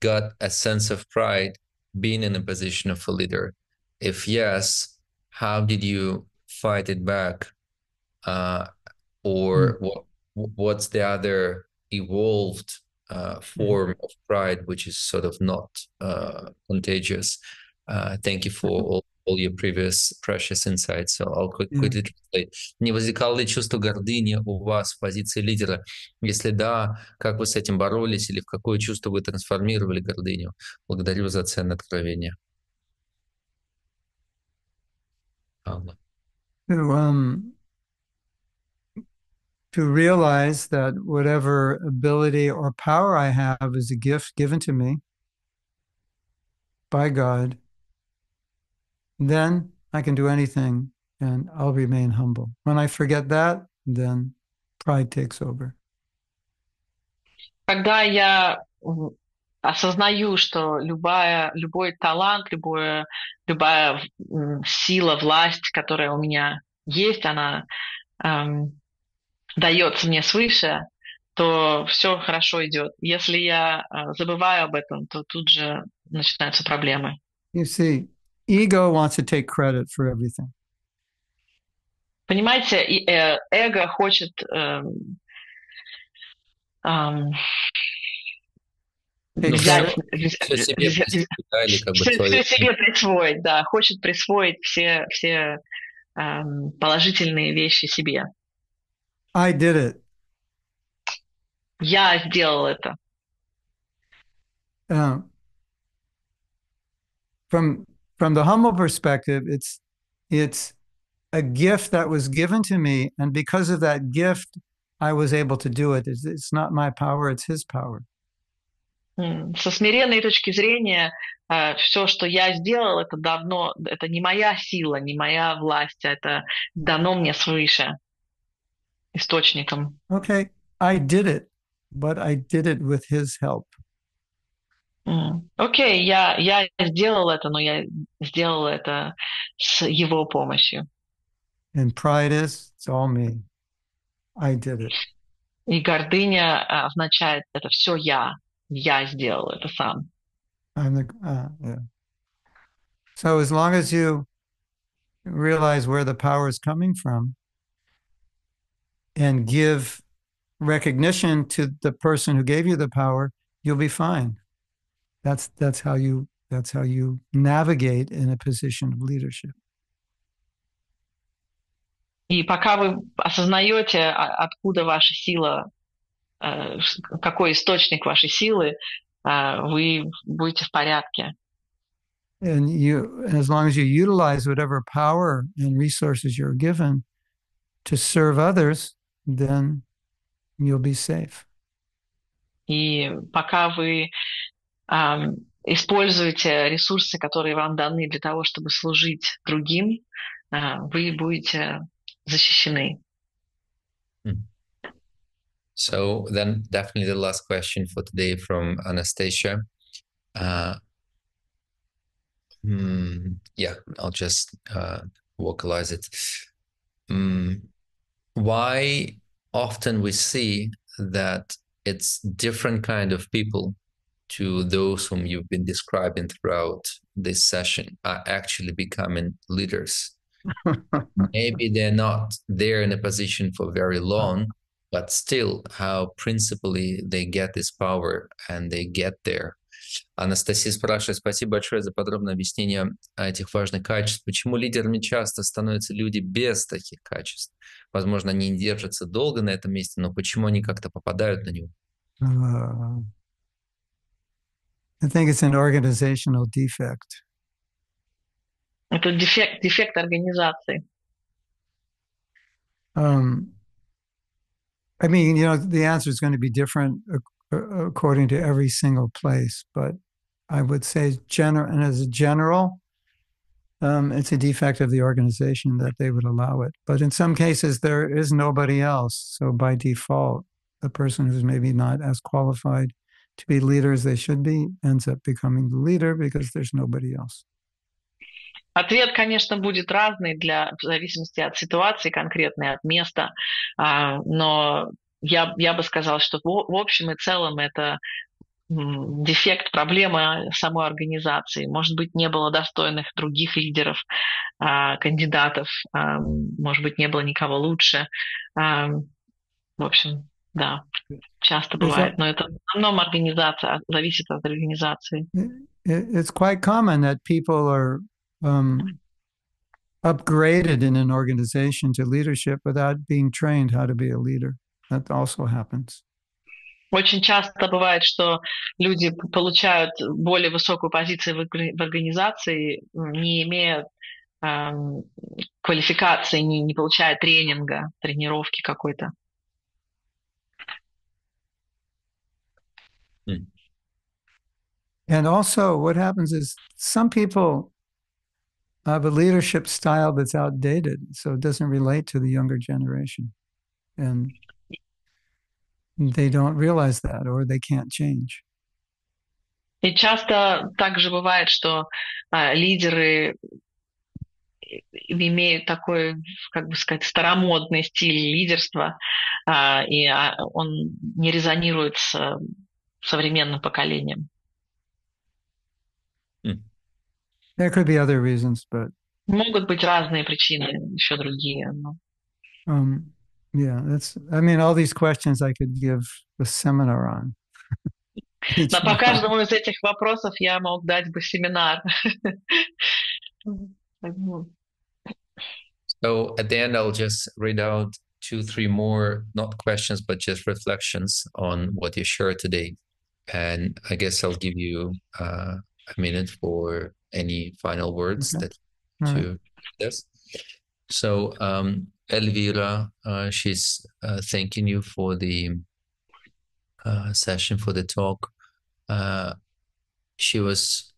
got a sense of pride being in a position of a leader? If yes, how did you fight it back? Uh, or mm-hmm. what, what's the other evolved uh, form mm-hmm. of pride, which is sort of not uh, contagious? Uh, thank you for all all your previous precious insights. So I'll Yeah. quickly translate. Не возникало ли чувство гордыни у вас в позиции лидера? Если да, как вы с этим боролись или в какое чувство вы трансформировали гордыню? Благодарю за ценное откровение. Алла. Um, to realize that whatever ability or power I have is a gift given to me by God, then I can do anything and I'll remain humble. When I forget that, then pride takes over. Когда я м, осознаю, что любая, любой талант, любое, любая м, сила, власть, которая у меня есть, она эм, дается мне свыше, то все хорошо идет. Если я э, забываю об этом, то тут же начинаются проблемы. You see, ego wants to take credit for everything. Понимаете, э, эго хочет эм, эм, Ну, взять, Все себе взять- присвоить, да, или как бы все, твое- себе присвоить, да, хочет присвоить все, все эм, положительные вещи себе. I did it. Я сделал это. Uh, from from the humble perspective, it's it's a gift that was given to me, and because of that gift, I was able to do it. It's, it's not my power; it's His power. М, Со смиренной точки зрения, все, что я сделал, это давно, это не моя сила, не моя власть, это дано мне свыше, источником. Okay, I did it, but I did it with His help. М, Окей, я, я сделал это, но я сделал это с его помощью. And pride is it's all me. I did it. И гордыня а, означает, это все я, я сделал это сам. I'm the uh, yeah. So as long as you realize where the power is coming from and give recognition to the person who gave you the power, you'll be fine. That's that's how you that's how you navigate in a position of leadership. И пока вы осознаете, а- откуда ваша сила, э, ш- какой источник вашей силы, э, вы будете в порядке. And you as long as you utilize whatever power and resources you're given to serve others, then you'll be safe. И пока вы ам, используете ресурсы, которые вам даны для того, чтобы служить другим, а, вы будете защищены. So then, definitely the last question for today from Anastasia. Uh, hmm, yeah, I'll just uh, vocalize it. Mm, why often we see that it's different kind of people to those whom you've been describing throughout this session are actually becoming leaders. Maybe they're not there in a position for very long, but still how principally they get this power and they get there. Анастасия спрашивает, спасибо большое за подробное объяснение этих важных качеств. Почему лидерами часто становятся люди без таких качеств? Возможно, они не держатся долго на этом месте, но почему они как-то попадают на него? Uh, I think it's an organizational defect. Это дефект, дефект организации. Um, I mean, you know, the answer is going to be different a- according to every single place, but I would say general, and as a general, um, it's a defect of the organization that they would allow it. But in some cases, there is nobody else. So by default, the person who's maybe not as qualified to be leader as they should be ends up becoming the leader because there's nobody else. Ответ, конечно, будет разный для, в зависимости от ситуации конкретной, от места, а, но я, я бы сказал, что в, в общем и целом это дефект, проблема самой организации. Может быть, не было достойных других лидеров, а, кандидатов, а, может быть, не было никого лучше. А, В общем, да, часто бывает, но это в основном организация, зависит от организации. it, it's quite common that people are um, upgraded in an organization to leadership without being trained how to be a leader. That also happens. Очень часто бывает, что люди получают более высокую позицию в организации, не имея эм, квалификации, не, не получая тренинга, тренировки какой-то. And also, what happens is some people have a leadership style that's outdated, so it doesn't relate to the younger generation. And they don't realize that or they can't change. И часто также бывает, что а, лидеры имеют такой, как бы сказать, старомодный стиль лидерства, а, и а, он не резонирует с современным поколением. There could be other reasons, but могут быть разные причины, еще другие. Но... Um, yeah, that's. I mean, all these questions I could give a seminar on. Но по каждому из этих вопросов я мог дать бы семинар. So at the end, I'll just read out two, three more, not questions, but just reflections on what you shared today. And I guess I'll give you uh, a minute for any final words okay. that to right. this. So um, Elvira, uh, she's uh, thanking you for the uh, session for the talk. Uh, she was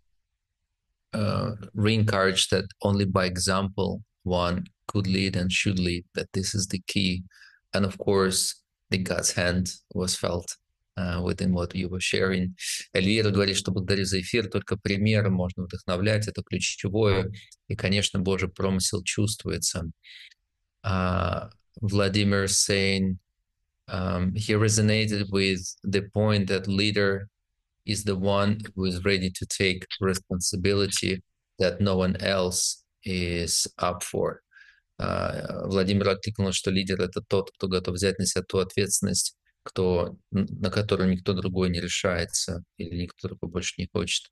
uh, re-encouraged that only by example one could lead and should lead. That this is the key, and of course, the God's hand was felt uh, within what you were sharing. Эльвира говорит, что благодарю за эфир, только примером можно вдохновлять, это ключевое, и, конечно, Божий промысел чувствуется. Uh, Vladimir saying um, he resonated with the point that leader is the one who is ready to take responsibility that no one else is up for. Uh, Владимир откликнулся, что лидер – это тот, кто готов взять на себя ту ответственность, кто, на который никто другой не решается или никто другой больше не хочет.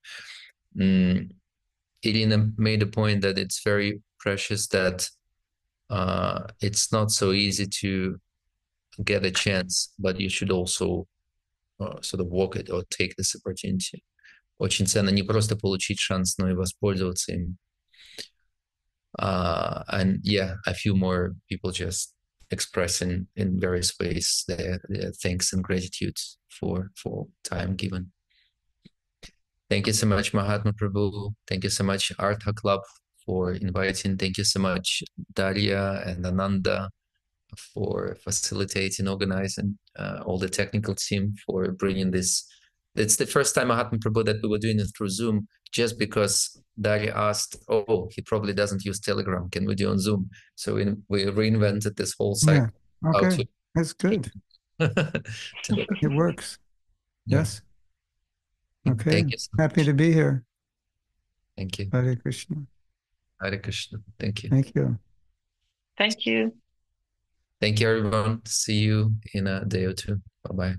Irina made a point that it's very precious that uh, it's not so easy to get a chance, but you should also uh, sort of walk it or take this opportunity. Очень ценно не просто получить шанс, но и воспользоваться им. Uh, and yeah, a few more people just express in, in various ways their, their thanks and gratitude for for time given. Thank you so much, Mahatma Prabhu. Thank you so much, Artha Club, for inviting. Thank you so much, Daria and Ananda, for facilitating, organizing, uh, all the technical team for bringing this. It's the first time Mahatma Prabhu that we were doing it through Zoom, just because Daria asked, "Oh, he probably doesn't use Telegram. Can we do on Zoom?" So we, we reinvented this whole cycle. Yeah. Okay, to... that's good. it works. Yeah. Yes. Okay. Thank you so Happy to be here. Thank you. Hare Krishna. Hare Krishna. Thank you. Thank you. Thank you. Thank you, everyone. See you in a day or two. Bye bye.